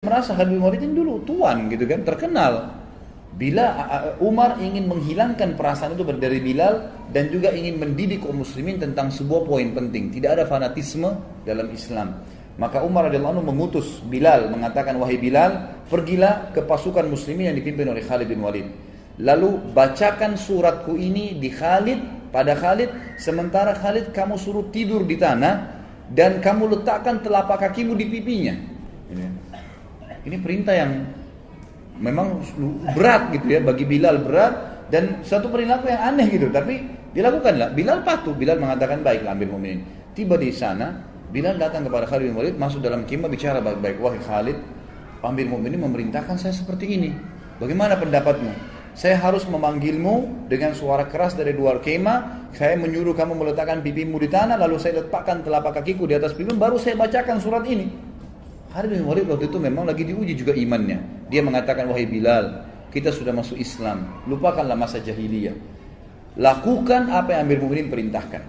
merasa Khalid bin Walid ini dulu tuan gitu kan, terkenal. Bila Umar ingin menghilangkan perasaan itu dari Bilal dan juga ingin mendidik kaum muslimin tentang sebuah poin penting, tidak ada fanatisme dalam Islam. Maka Umar radhiyallahu anhu mengutus Bilal mengatakan wahai Bilal, pergilah ke pasukan muslimin yang dipimpin oleh Khalid bin Walid. Lalu bacakan suratku ini di Khalid pada Khalid sementara Khalid kamu suruh tidur di tanah dan kamu letakkan telapak kakimu di pipinya. Ini perintah yang memang berat gitu ya bagi Bilal berat dan satu perilaku yang aneh gitu. Tapi dilakukanlah Bilal patuh. Bilal mengatakan baiklah ambil mukminin tiba di sana Bilal datang kepada Khalid bin Walid masuk dalam kemah bicara baik-baik wahai Khalid ambil mukminin memerintahkan saya seperti ini. Bagaimana pendapatmu? Saya harus memanggilmu dengan suara keras dari luar kemah. Saya menyuruh kamu meletakkan pipimu di tanah lalu saya letakkan telapak kakiku di atas pipimu baru saya bacakan surat ini Khalid bin Walid waktu itu memang lagi diuji juga imannya. Dia mengatakan, wahai Bilal, kita sudah masuk Islam. Lupakanlah masa jahiliyah. Lakukan apa yang Amir Mu'minin perintahkan.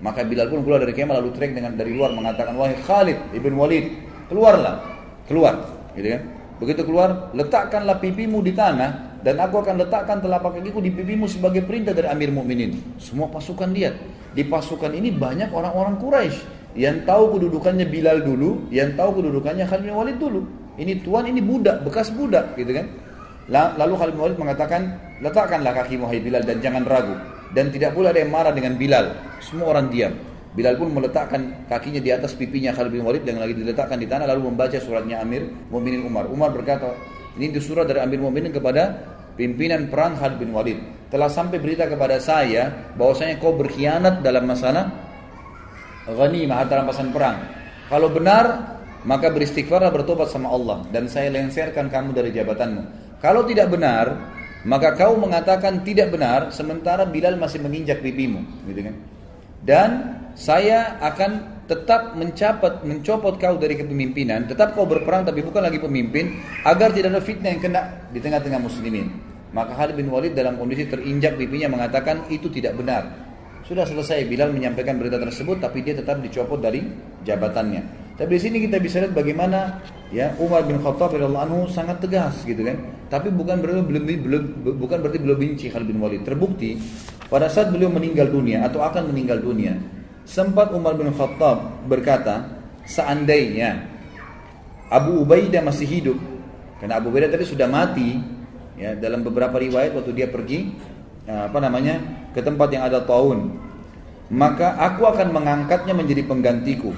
Maka Bilal pun keluar dari kemah lalu teriak dengan dari luar mengatakan, wahai Khalid ibn Walid, keluarlah. Keluar. Gitu kan? Begitu keluar, letakkanlah pipimu di tanah dan aku akan letakkan telapak kakiku di pipimu sebagai perintah dari Amir Mukminin. Semua pasukan lihat. Di pasukan ini banyak orang-orang Quraisy yang tahu kedudukannya Bilal dulu, yang tahu kedudukannya Khalid bin Walid dulu. Ini tuan, ini budak, bekas budak, gitu kan? Lalu Khalid bin Walid mengatakan, letakkanlah kaki Muhammad Bilal dan jangan ragu. Dan tidak pula ada yang marah dengan Bilal. Semua orang diam. Bilal pun meletakkan kakinya di atas pipinya Khalid bin Walid yang lagi diletakkan di tanah lalu membaca suratnya Amir Mu'minin Umar. Umar berkata, ini itu surat dari Amir Mu'minin kepada pimpinan perang Khalid bin Walid. Telah sampai berita kepada saya bahwasanya kau berkhianat dalam masalah ghanimah harta rampasan perang. Kalau benar, maka beristighfarlah bertobat sama Allah dan saya lengserkan kamu dari jabatanmu. Kalau tidak benar, maka kau mengatakan tidak benar sementara Bilal masih menginjak pipimu, gitu kan? Dan saya akan tetap mencopot mencopot kau dari kepemimpinan, tetap kau berperang tapi bukan lagi pemimpin agar tidak ada fitnah yang kena di tengah-tengah muslimin. Maka Khalid bin Walid dalam kondisi terinjak pipinya mengatakan itu tidak benar. Sudah selesai Bilal menyampaikan berita tersebut tapi dia tetap dicopot dari jabatannya. Tapi di sini kita bisa lihat bagaimana ya Umar bin Khattab radhiyallahu anhu sangat tegas gitu kan. Tapi bukan berarti belum, belum bukan berarti belum benci Khalid bin Walid. Terbukti pada saat beliau meninggal dunia atau akan meninggal dunia, sempat Umar bin Khattab berkata, seandainya Abu Ubaidah masih hidup, karena Abu Ubaidah tadi sudah mati, ya dalam beberapa riwayat waktu dia pergi apa namanya? Ke tempat yang ada taun. Maka aku akan mengangkatnya menjadi penggantiku.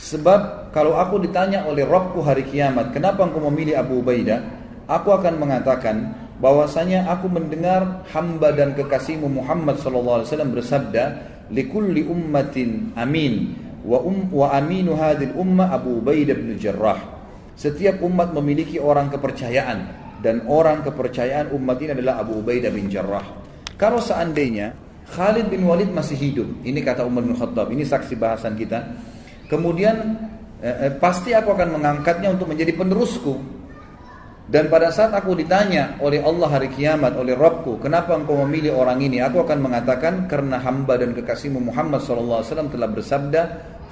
Sebab kalau aku ditanya oleh Robku hari kiamat kenapa engkau memilih Abu Ubaidah? Aku akan mengatakan bahwasanya aku mendengar hamba dan kekasihmu Muhammad SAW bersabda likulli ummatin amin wa um wa aminu hadil umma Abu Ubaidah bin Jarrah. Setiap umat memiliki orang kepercayaan dan orang kepercayaan umat ini adalah Abu Ubaidah bin Jarrah kalau seandainya Khalid bin Walid masih hidup, ini kata Umar bin Khattab, ini saksi bahasan kita. Kemudian eh, eh, pasti aku akan mengangkatnya untuk menjadi penerusku. Dan pada saat aku ditanya oleh Allah hari kiamat, oleh Rabbku, kenapa engkau memilih orang ini? Aku akan mengatakan karena hamba dan kekasihmu Muhammad SAW telah bersabda,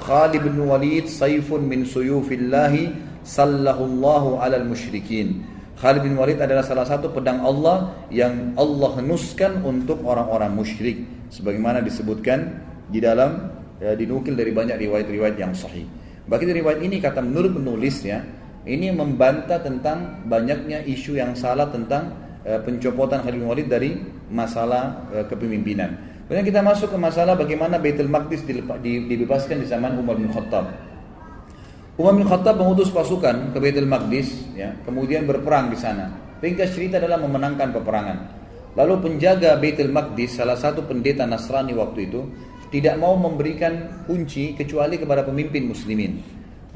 Khalid bin Walid saifun min suyufillahi sallahu alal musyrikin. Khalid bin Walid adalah salah satu pedang Allah yang Allah henuskan untuk orang-orang musyrik sebagaimana disebutkan di dalam ya, dinukil dari banyak riwayat-riwayat yang sahih. Bagi riwayat ini kata menurut penulisnya ini membantah tentang banyaknya isu yang salah tentang uh, pencopotan Khalid bin Walid dari masalah uh, kepemimpinan. Kemudian kita masuk ke masalah bagaimana Baitul Maqdis dibebaskan di zaman Umar bin Khattab. Umar bin Khattab mengutus pasukan ke Baitul Maqdis, ya, kemudian berperang di sana. Ringkas cerita adalah memenangkan peperangan. Lalu penjaga Baitul Maqdis, salah satu pendeta Nasrani waktu itu, tidak mau memberikan kunci kecuali kepada pemimpin muslimin.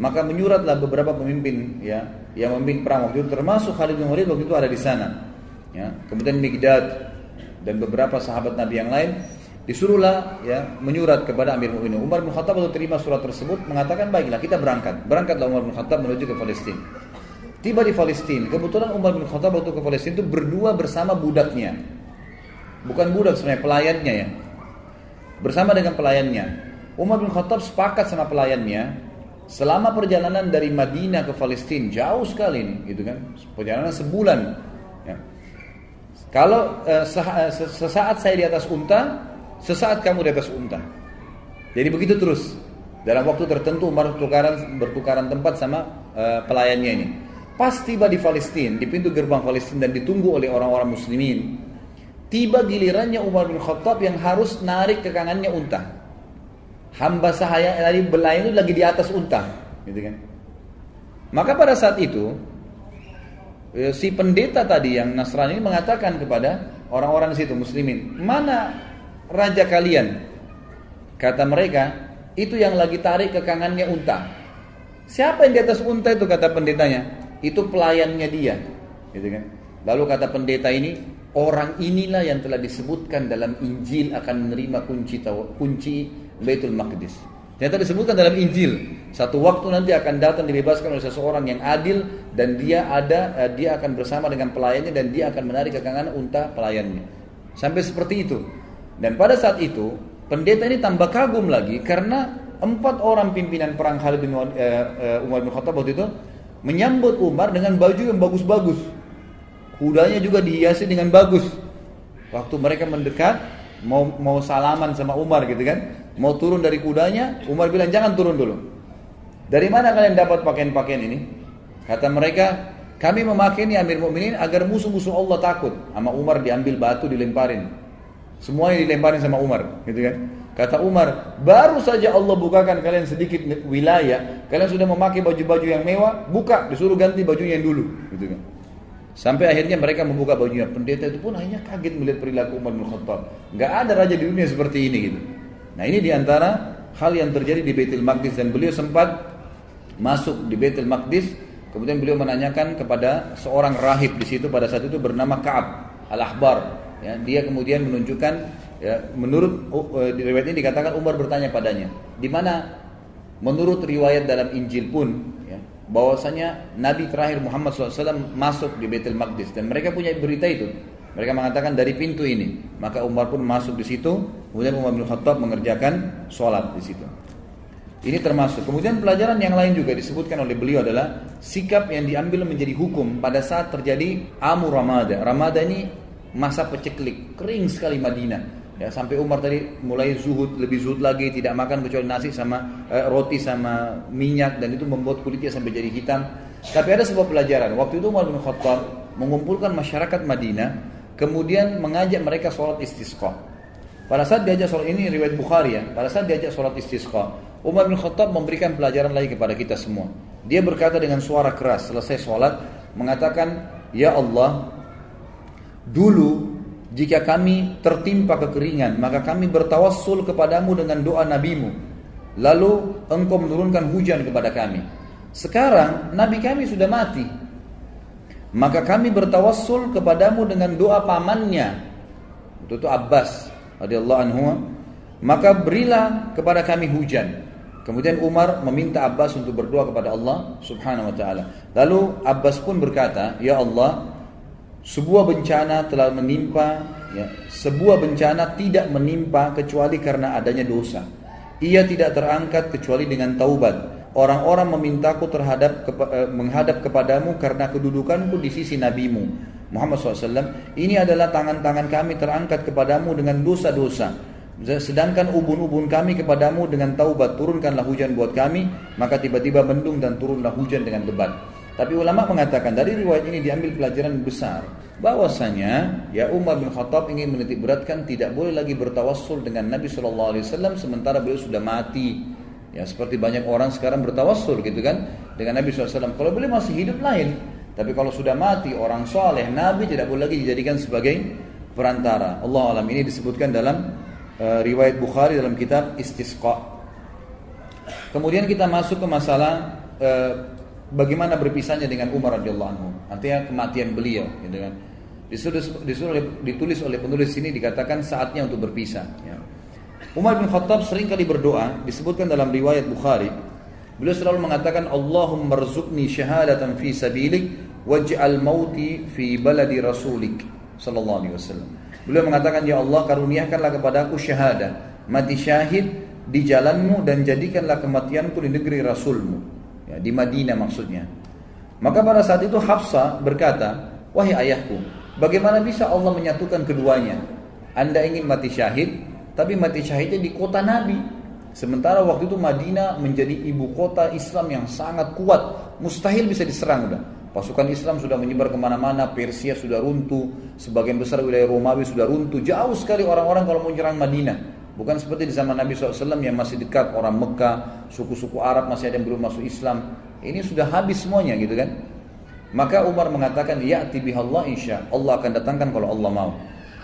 Maka menyuratlah beberapa pemimpin ya yang memimpin perang waktu itu termasuk Khalid bin Walid waktu itu ada di sana. Ya, kemudian Migdad dan beberapa sahabat Nabi yang lain Disuruhlah ya menyurat kepada Amir Mu'minin. Umar bin Khattab waktu terima surat tersebut mengatakan baiklah kita berangkat. Berangkatlah Umar bin Khattab menuju ke Palestina. Tiba di Palestina, kebetulan Umar bin Khattab waktu ke Palestina itu berdua bersama budaknya. Bukan budak sebenarnya pelayannya ya. Bersama dengan pelayannya. Umar bin Khattab sepakat sama pelayannya selama perjalanan dari Madinah ke Palestina jauh sekali nih, gitu kan? Perjalanan sebulan. Ya. Kalau uh, sesaat saya di atas unta, sesaat kamu di atas unta. Jadi begitu terus. Dalam waktu tertentu Umar bertukaran bertukaran tempat sama uh, pelayannya ini. Pas tiba di Palestina, di pintu gerbang Palestina dan ditunggu oleh orang-orang muslimin, tiba gilirannya Umar bin Khattab yang harus narik ke kanannya unta. Hamba sahaya tadi belayan itu lagi di atas unta, gitu kan. Maka pada saat itu eh, si pendeta tadi yang Nasrani mengatakan kepada orang-orang di situ muslimin, "Mana raja kalian?" Kata mereka, itu yang lagi tarik ke kanannya unta. Siapa yang di atas unta itu kata pendetanya? Itu pelayannya dia. Gitu kan? Lalu kata pendeta ini, orang inilah yang telah disebutkan dalam Injil akan menerima kunci kunci Baitul Maqdis. Ternyata disebutkan dalam Injil, satu waktu nanti akan datang dibebaskan oleh seseorang yang adil dan dia ada eh, dia akan bersama dengan pelayannya dan dia akan menarik ke kanan unta pelayannya. Sampai seperti itu. Dan pada saat itu Pendeta ini tambah kagum lagi karena empat orang pimpinan perang Khalid bin uh, uh, Umar bin Khattab waktu itu menyambut Umar dengan baju yang bagus-bagus. Kudanya juga dihiasi dengan bagus. Waktu mereka mendekat mau mau salaman sama Umar gitu kan, mau turun dari kudanya, Umar bilang jangan turun dulu. Dari mana kalian dapat pakaian-pakaian ini? Kata mereka, kami memakai ini Amir Mukminin agar musuh-musuh Allah takut. Sama Umar diambil batu dilemparin. Semuanya dilemparin sama Umar, gitu kan? Kata Umar, baru saja Allah bukakan kalian sedikit wilayah, kalian sudah memakai baju-baju yang mewah, buka, disuruh ganti bajunya yang dulu, gitu kan? Sampai akhirnya mereka membuka bajunya. Pendeta itu pun hanya kaget melihat perilaku Umar bin Khattab. Gak ada raja di dunia seperti ini gitu. Nah ini di antara hal yang terjadi di Baitul Maqdis dan beliau sempat masuk di Baitul Maqdis. Kemudian beliau menanyakan kepada seorang rahib di situ pada saat itu bernama Kaab al-Ahbar. Ya, dia kemudian menunjukkan ya, menurut uh, di riwayat ini dikatakan Umar bertanya padanya, di mana menurut riwayat dalam Injil pun ya, bahwasanya Nabi terakhir Muhammad SAW masuk di Baitul Maqdis dan mereka punya berita itu. Mereka mengatakan dari pintu ini, maka Umar pun masuk di situ. Kemudian Umar bin Khattab mengerjakan sholat di situ. Ini termasuk. Kemudian pelajaran yang lain juga disebutkan oleh beliau adalah sikap yang diambil menjadi hukum pada saat terjadi Amu Ramada. Ramada ini masa peceklik, kering sekali Madinah. Ya, sampai Umar tadi mulai zuhud, lebih zuhud lagi, tidak makan kecuali nasi sama eh, roti sama minyak dan itu membuat kulitnya sampai jadi hitam. Tapi ada sebuah pelajaran. Waktu itu Umar bin Khattab mengumpulkan masyarakat Madinah, kemudian mengajak mereka sholat istisqa. Pada saat diajak sholat ini riwayat Bukhari ya, pada saat diajak sholat istisqa, Umar bin Khattab memberikan pelajaran lagi kepada kita semua. Dia berkata dengan suara keras selesai sholat, mengatakan, Ya Allah, Dulu jika kami tertimpa kekeringan maka kami bertawassul kepadamu dengan doa nabimu. Lalu engkau menurunkan hujan kepada kami. Sekarang nabi kami sudah mati. Maka kami bertawassul kepadamu dengan doa pamannya itu, itu Abbas radhiyallahu anhu. Maka berilah kepada kami hujan. Kemudian Umar meminta Abbas untuk berdoa kepada Allah Subhanahu wa taala. Lalu Abbas pun berkata, "Ya Allah, sebuah bencana telah menimpa, ya, sebuah bencana tidak menimpa kecuali karena adanya dosa. Ia tidak terangkat kecuali dengan taubat. Orang-orang memintaku terhadap eh, menghadap kepadamu karena kedudukanku di sisi nabimu Muhammad SAW. Ini adalah tangan-tangan kami terangkat kepadamu dengan dosa-dosa. Sedangkan ubun-ubun kami kepadamu dengan taubat turunkanlah hujan buat kami maka tiba-tiba mendung dan turunlah hujan dengan lebat. Tapi ulama mengatakan dari riwayat ini diambil pelajaran besar bahwasanya ya Umar bin Khattab ingin menitik beratkan tidak boleh lagi bertawassul dengan Nabi Shallallahu Alaihi Wasallam sementara beliau sudah mati. Ya seperti banyak orang sekarang bertawassul gitu kan dengan Nabi SAW. Kalau beliau masih hidup lain, tapi kalau sudah mati orang soleh Nabi tidak boleh lagi dijadikan sebagai perantara. Allah alam ini disebutkan dalam uh, riwayat Bukhari dalam kitab Istisqa. Kemudian kita masuk ke masalah uh, bagaimana berpisahnya dengan Umar radhiyallahu anhu. Artinya kematian beliau, gitu kan. Ditulis, ditulis, ditulis oleh penulis ini dikatakan saatnya untuk berpisah. Ya. Umar bin Khattab sering kali berdoa, disebutkan dalam riwayat Bukhari. Beliau selalu mengatakan, Allahumma rzuqni syahadatan fi sabilik, waj'al mauti fi baladi rasulik. Sallallahu alaihi wasallam. Beliau mengatakan, Ya Allah karuniakanlah kepada aku syahadah, mati syahid di jalanmu dan jadikanlah kematianku di negeri Rasulmu. Ya, di Madinah maksudnya. Maka pada saat itu Hafsah berkata, Wahai ayahku, bagaimana bisa Allah menyatukan keduanya? Anda ingin mati syahid, tapi mati syahidnya di kota Nabi. Sementara waktu itu Madinah menjadi ibu kota Islam yang sangat kuat, mustahil bisa diserang udah. Pasukan Islam sudah menyebar ke mana-mana, Persia sudah runtuh, sebagian besar wilayah Romawi sudah runtuh. Jauh sekali orang-orang kalau mau menyerang Madinah. Bukan seperti di zaman Nabi SAW yang masih dekat orang Mekah, suku-suku Arab masih ada yang belum masuk Islam. Ini sudah habis semuanya gitu kan. Maka Umar mengatakan, ya Allah insya Allah akan datangkan kalau Allah mau.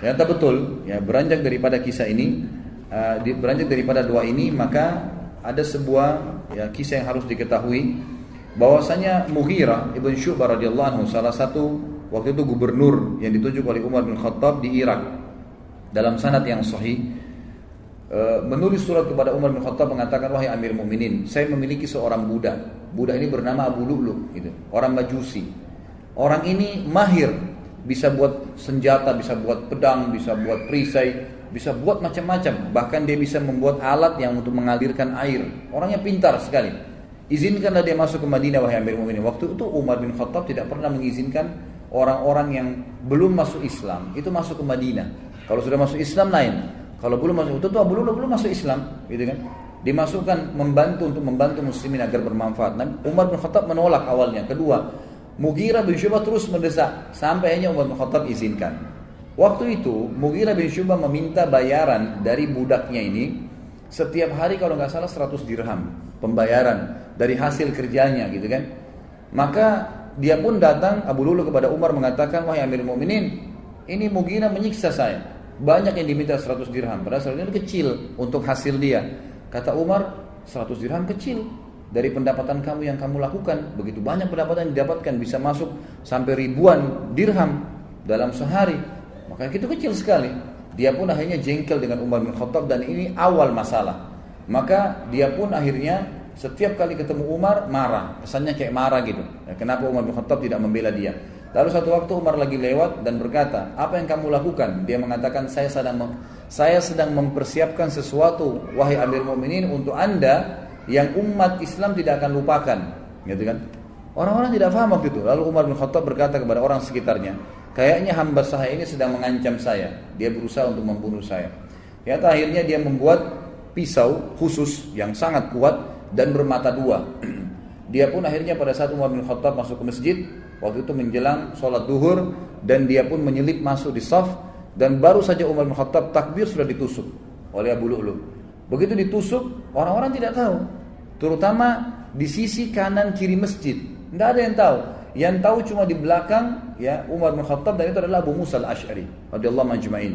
Ternyata betul, ya beranjak daripada kisah ini, uh, beranjak daripada doa ini, maka ada sebuah ya, kisah yang harus diketahui bahwasanya Mughirah ibn Syu'bah radhiyallahu anhu salah satu waktu itu gubernur yang ditunjuk oleh Umar bin Khattab di Irak dalam sanad yang sahih menulis surat kepada Umar bin Khattab mengatakan wahai Amir Mukminin, saya memiliki seorang budak. Budak ini bernama Abu Lu'lu, gitu. Orang Majusi. Orang ini mahir, bisa buat senjata, bisa buat pedang, bisa buat perisai, bisa buat macam-macam. Bahkan dia bisa membuat alat yang untuk mengalirkan air. Orangnya pintar sekali. Izinkanlah dia masuk ke Madinah wahai Amir Mukminin. Waktu itu Umar bin Khattab tidak pernah mengizinkan orang-orang yang belum masuk Islam itu masuk ke Madinah. Kalau sudah masuk Islam lain. Kalau belum masuk, Abu Lulu belum masuk Islam, gitu kan? Dimasukkan membantu untuk membantu muslimin agar bermanfaat. Nah, Umar bin Khattab menolak awalnya. Kedua, Mughirah bin Syubah terus mendesak sampai hanya Umar bin Khattab izinkan. Waktu itu Mughirah bin Syubah meminta bayaran dari budaknya ini setiap hari kalau nggak salah 100 dirham pembayaran dari hasil kerjanya gitu kan. Maka dia pun datang Abu Lulu kepada Umar mengatakan wahai Amir Mu'minin ini Mughirah menyiksa saya banyak yang diminta 100 dirham, padahal 100 dirham kecil untuk hasil dia. Kata Umar, 100 dirham kecil dari pendapatan kamu yang kamu lakukan. Begitu banyak pendapatan yang didapatkan bisa masuk sampai ribuan dirham dalam sehari. Maka itu kecil sekali. Dia pun akhirnya jengkel dengan Umar bin Khattab dan ini awal masalah. Maka dia pun akhirnya setiap kali ketemu Umar marah, kesannya kayak marah gitu. Kenapa Umar bin Khattab tidak membela dia? Lalu satu waktu Umar lagi lewat dan berkata, apa yang kamu lakukan? Dia mengatakan, saya sedang saya sedang mempersiapkan sesuatu, wahai Amir Mu'minin, untuk anda yang umat Islam tidak akan lupakan. Gitu kan? Orang-orang tidak paham waktu itu. Lalu Umar bin Khattab berkata kepada orang sekitarnya, kayaknya hamba saya ini sedang mengancam saya. Dia berusaha untuk membunuh saya. Ya, akhirnya dia membuat pisau khusus yang sangat kuat dan bermata dua. dia pun akhirnya pada saat Umar bin Khattab masuk ke masjid, Waktu itu menjelang sholat duhur dan dia pun menyelip masuk di saf dan baru saja Umar bin Khattab takbir sudah ditusuk oleh Abu Lu'lu. Begitu ditusuk, orang-orang tidak tahu. Terutama di sisi kanan kiri masjid. Tidak ada yang tahu. Yang tahu cuma di belakang ya Umar bin Khattab dan itu adalah Abu Musa al-Ash'ari majma'in.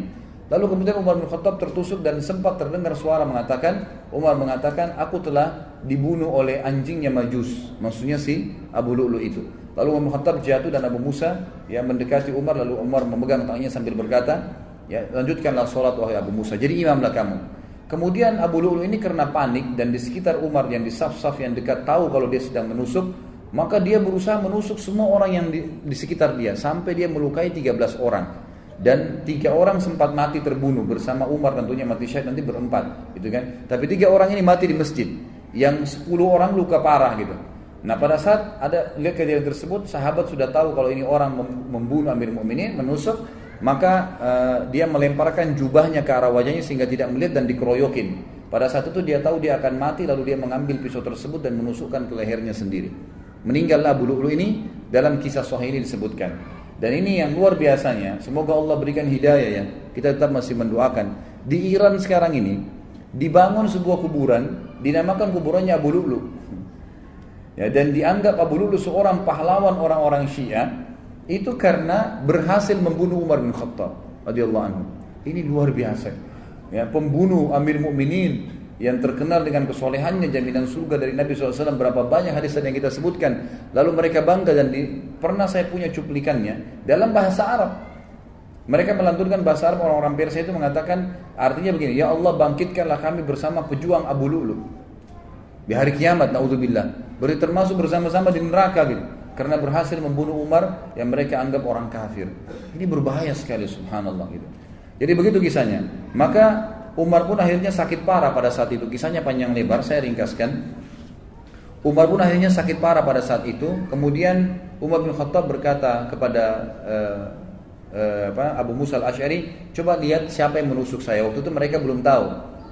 Lalu kemudian Umar bin Khattab tertusuk dan sempat terdengar suara mengatakan Umar mengatakan aku telah dibunuh oleh anjingnya Majus. Maksudnya si Abu Lu'lu itu. Lalu Umar Khattab jatuh dan Abu Musa ya mendekati Umar lalu Umar memegang tangannya sambil berkata, ya lanjutkanlah sholat wahai Abu Musa. Jadi imamlah kamu. Kemudian Abu Lu'lu ini karena panik dan di sekitar Umar yang di saf-saf yang dekat tahu kalau dia sedang menusuk, maka dia berusaha menusuk semua orang yang di, di sekitar dia sampai dia melukai 13 orang. Dan tiga orang sempat mati terbunuh bersama Umar tentunya mati syahid nanti berempat, gitu kan? Tapi tiga orang ini mati di masjid, yang sepuluh orang luka parah gitu. Nah pada saat ada lihat kejadian tersebut, sahabat sudah tahu kalau ini orang membunuh Amir Mukminin, menusuk, maka uh, dia melemparkan jubahnya ke arah wajahnya sehingga tidak melihat dan dikeroyokin. Pada saat itu dia tahu dia akan mati, lalu dia mengambil pisau tersebut dan menusukkan ke lehernya sendiri. Meninggallah Abu Lu'lu ini dalam kisah sahih ini disebutkan. Dan ini yang luar biasanya, semoga Allah berikan hidayah ya. Kita tetap masih mendoakan. Di Iran sekarang ini dibangun sebuah kuburan, dinamakan kuburannya Abu Lu'lu. Ya, dan dianggap Abu Lulu seorang pahlawan orang-orang Syiah itu karena berhasil membunuh Umar bin Khattab radhiyallahu anhu. Ini luar biasa. Ya, pembunuh Amir Mukminin yang terkenal dengan kesolehannya jaminan surga dari Nabi SAW berapa banyak hadis yang kita sebutkan lalu mereka bangga dan di, pernah saya punya cuplikannya dalam bahasa Arab mereka melantunkan bahasa Arab orang-orang Persia itu mengatakan artinya begini ya Allah bangkitkanlah kami bersama pejuang Abu Lulu di hari kiamat naudzubillah Berarti termasuk bersama-sama di neraka gitu. Karena berhasil membunuh Umar yang mereka anggap orang kafir. Ini berbahaya sekali subhanallah gitu. Jadi begitu kisahnya. Maka Umar pun akhirnya sakit parah pada saat itu. Kisahnya panjang lebar, saya ringkaskan. Umar pun akhirnya sakit parah pada saat itu. Kemudian Umar bin Khattab berkata kepada uh, uh, apa, Abu Musa al Ashari, coba lihat siapa yang menusuk saya. Waktu itu mereka belum tahu,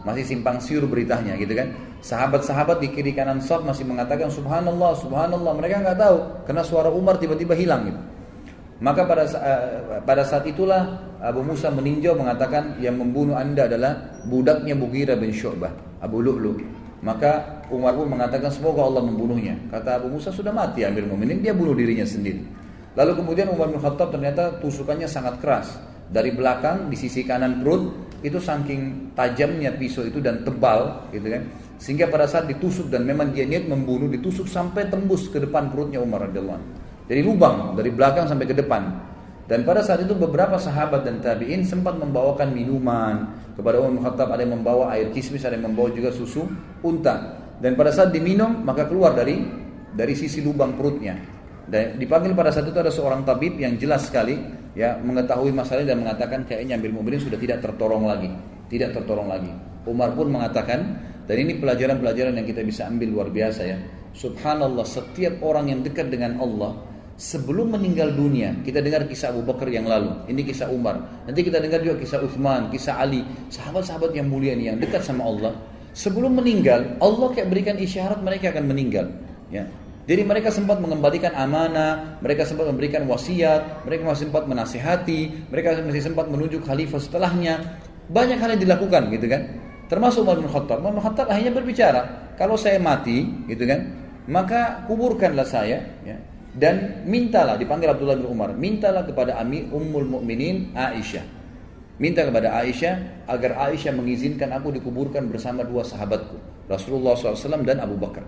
masih simpang siur beritanya, gitu kan? Sahabat-sahabat di kiri kanan Saf masih mengatakan Subhanallah, Subhanallah. Mereka nggak tahu, karena suara Umar tiba-tiba hilang. Gitu. Maka pada uh, pada saat itulah Abu Musa meninjau mengatakan yang membunuh anda adalah budaknya Bugira bin Syu'bah, Abu Lu'lu. Maka Umar pun mengatakan semoga Allah membunuhnya. Kata Abu Musa sudah mati Amir Mu'minin, dia bunuh dirinya sendiri. Lalu kemudian Umar bin Khattab ternyata tusukannya sangat keras. Dari belakang di sisi kanan perut itu saking tajamnya pisau itu dan tebal gitu kan. Sehingga pada saat ditusuk dan memang dia niat membunuh ditusuk sampai tembus ke depan perutnya Umar radhiyallahu Jadi lubang dari belakang sampai ke depan. Dan pada saat itu beberapa sahabat dan tabi'in sempat membawakan minuman kepada Umar bin Khattab. Ada yang membawa air kismis, ada yang membawa juga susu unta. Dan pada saat diminum maka keluar dari dari sisi lubang perutnya. Dan dipanggil pada saat itu ada seorang tabib yang jelas sekali ya mengetahui masalah dan mengatakan kayaknya ambil mobil sudah tidak tertolong lagi, tidak tertolong lagi. Umar pun mengatakan dan ini pelajaran-pelajaran yang kita bisa ambil luar biasa ya. Subhanallah setiap orang yang dekat dengan Allah sebelum meninggal dunia kita dengar kisah Abu Bakar yang lalu ini kisah Umar nanti kita dengar juga kisah Uthman kisah Ali sahabat-sahabat yang mulia ini yang dekat sama Allah sebelum meninggal Allah kayak berikan isyarat mereka akan meninggal ya jadi mereka sempat mengembalikan amanah, mereka sempat memberikan wasiat, mereka masih sempat menasihati, mereka masih sempat menunjuk khalifah setelahnya. Banyak hal yang dilakukan gitu kan. Termasuk Umar bin Khattab. Umar bin Khattab akhirnya berbicara, kalau saya mati gitu kan, maka kuburkanlah saya ya, dan mintalah dipanggil Abdullah bin Umar mintalah kepada Ami Ummul Mukminin Aisyah. Minta kepada Aisyah agar Aisyah mengizinkan aku dikuburkan bersama dua sahabatku Rasulullah SAW dan Abu Bakar.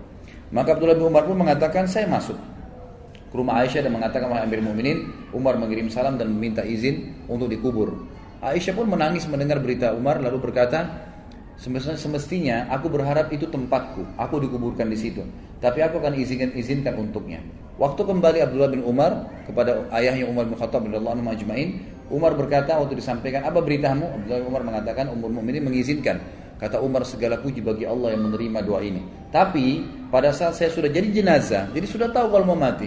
Maka Abdullah bin Umar pun mengatakan saya masuk. Ke rumah Aisyah dan mengatakan wahai Amir Mukminin Umar mengirim salam dan meminta izin untuk dikubur. Aisyah pun menangis mendengar berita Umar lalu berkata semestinya aku berharap itu tempatku aku dikuburkan di situ tapi aku akan izinkan izinkan untuknya Waktu kembali Abdullah bin Umar kepada ayahnya Umar bin Khattab radhiyallahu majma'in, Umar berkata waktu disampaikan, "Apa beritamu?" Abdullah bin Umar mengatakan, "Umur mukminin mengizinkan." Kata Umar, "Segala puji bagi Allah yang menerima doa ini." Tapi pada saat saya sudah jadi jenazah, jadi sudah tahu kalau mau mati.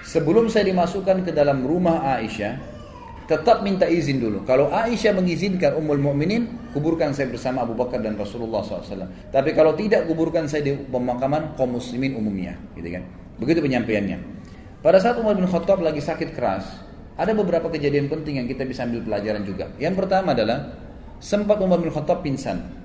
Sebelum saya dimasukkan ke dalam rumah Aisyah, tetap minta izin dulu. Kalau Aisyah mengizinkan Ummul Mukminin, kuburkan saya bersama Abu Bakar dan Rasulullah SAW. Tapi kalau tidak, kuburkan saya di pemakaman kaum muslimin umumnya, gitu kan? Begitu penyampaiannya. Pada saat Umar bin Khattab lagi sakit keras, ada beberapa kejadian penting yang kita bisa ambil pelajaran juga. Yang pertama adalah sempat Umar bin Khattab pingsan.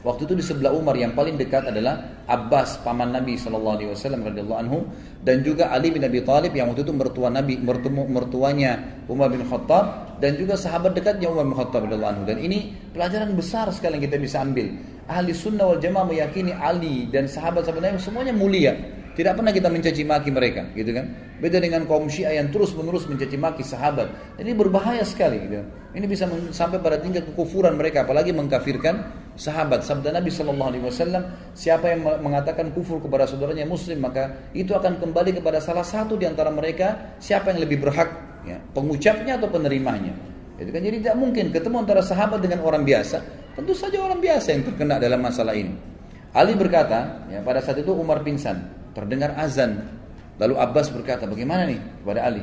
Waktu itu di sebelah Umar yang paling dekat adalah Abbas paman Nabi Shallallahu Alaihi Wasallam radhiyallahu anhu dan juga Ali bin Abi Thalib yang waktu itu mertua Nabi mertemu mertuanya Umar bin Khattab dan juga sahabat dekatnya Umar bin Khattab radhiyallahu anhu dan ini pelajaran besar sekali yang kita bisa ambil. Ahli sunnah wal jamaah meyakini Ali dan sahabat-sahabat Nabi semuanya mulia tidak pernah kita mencaci maki mereka, gitu kan? Beda dengan kaum Syiah yang terus menerus mencaci maki sahabat. Ini berbahaya sekali, gitu. Ini bisa sampai pada tingkat kekufuran mereka, apalagi mengkafirkan sahabat. Sabda Nabi Shallallahu Alaihi Wasallam, siapa yang mengatakan kufur kepada saudaranya Muslim, maka itu akan kembali kepada salah satu di antara mereka. Siapa yang lebih berhak, ya, pengucapnya atau penerimanya. Itu kan jadi tidak mungkin ketemu antara sahabat dengan orang biasa. Tentu saja orang biasa yang terkena dalam masalah ini. Ali berkata, ya, pada saat itu Umar pingsan terdengar azan. Lalu Abbas berkata, bagaimana nih kepada Ali?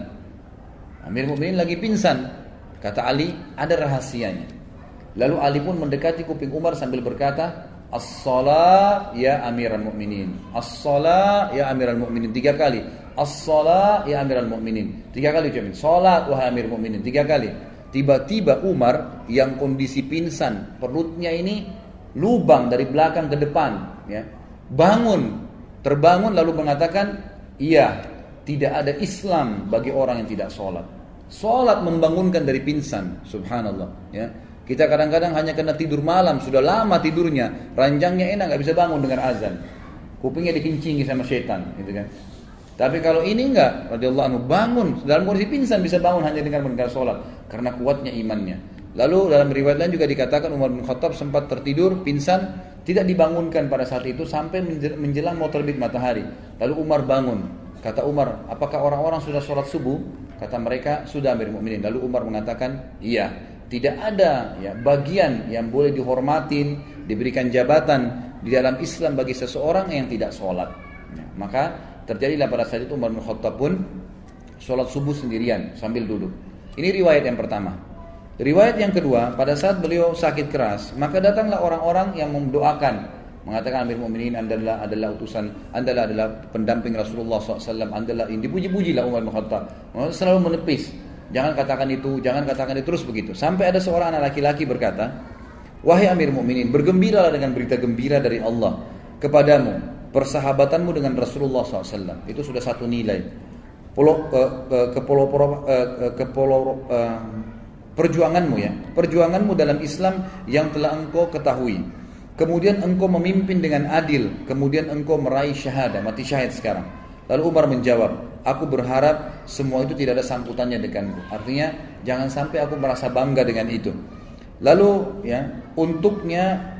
Amir Mu'minin lagi pingsan. Kata Ali, ada rahasianya. Lalu Ali pun mendekati kuping Umar sambil berkata, As-salat ya amiral mu'minin As-salat ya amiral mu'minin Tiga kali. As-salat ya amiral mu'minin Tiga kali ucapin. Salat wahai amir mu'minin Tiga kali. Tiba-tiba Umar yang kondisi pingsan Perutnya ini lubang dari belakang ke depan ya Bangun terbangun lalu mengatakan, iya, tidak ada Islam bagi orang yang tidak sholat. Sholat membangunkan dari pingsan, subhanallah. Ya. Kita kadang-kadang hanya kena tidur malam, sudah lama tidurnya, ranjangnya enak, nggak bisa bangun dengan azan. Kupingnya dikincingi sama setan, gitu kan. Tapi kalau ini enggak, radhiyallahu anhu bangun dalam kondisi pingsan bisa bangun hanya dengan mendengar sholat karena kuatnya imannya. Lalu dalam riwayat lain juga dikatakan Umar bin Khattab sempat tertidur, pingsan, tidak dibangunkan pada saat itu sampai menjelang mau terbit matahari. Lalu Umar bangun. Kata Umar, apakah orang-orang sudah sholat subuh? Kata mereka, sudah Amir Mu'minin. Lalu Umar mengatakan, iya. tidak ada ya bagian yang boleh dihormatin, diberikan jabatan di dalam Islam bagi seseorang yang tidak sholat. Ya, maka terjadilah pada saat itu Umar bin pun sholat subuh sendirian sambil duduk. Ini riwayat yang pertama. Riwayat yang kedua, pada saat beliau sakit keras, maka datanglah orang-orang yang mendoakan, mengatakan Amir Mu'minin adalah adalah utusan, adalah adalah pendamping Rasulullah SAW, adalah ini dipuji-pujilah Umar bin. Selalu menepis, jangan katakan itu, jangan katakan itu terus begitu. Sampai ada seorang anak laki-laki berkata, wahai Amir Mu'minin, bergembiralah dengan berita gembira dari Allah kepadamu, persahabatanmu dengan Rasulullah SAW. Itu sudah satu nilai. Polo, uh, uh, ke polo, uh, perjuanganmu ya, perjuanganmu dalam Islam yang telah engkau ketahui. Kemudian engkau memimpin dengan adil, kemudian engkau meraih syahadah, mati syahid sekarang. Lalu Umar menjawab, aku berharap semua itu tidak ada sambutannya denganku. Artinya jangan sampai aku merasa bangga dengan itu. Lalu ya, untuknya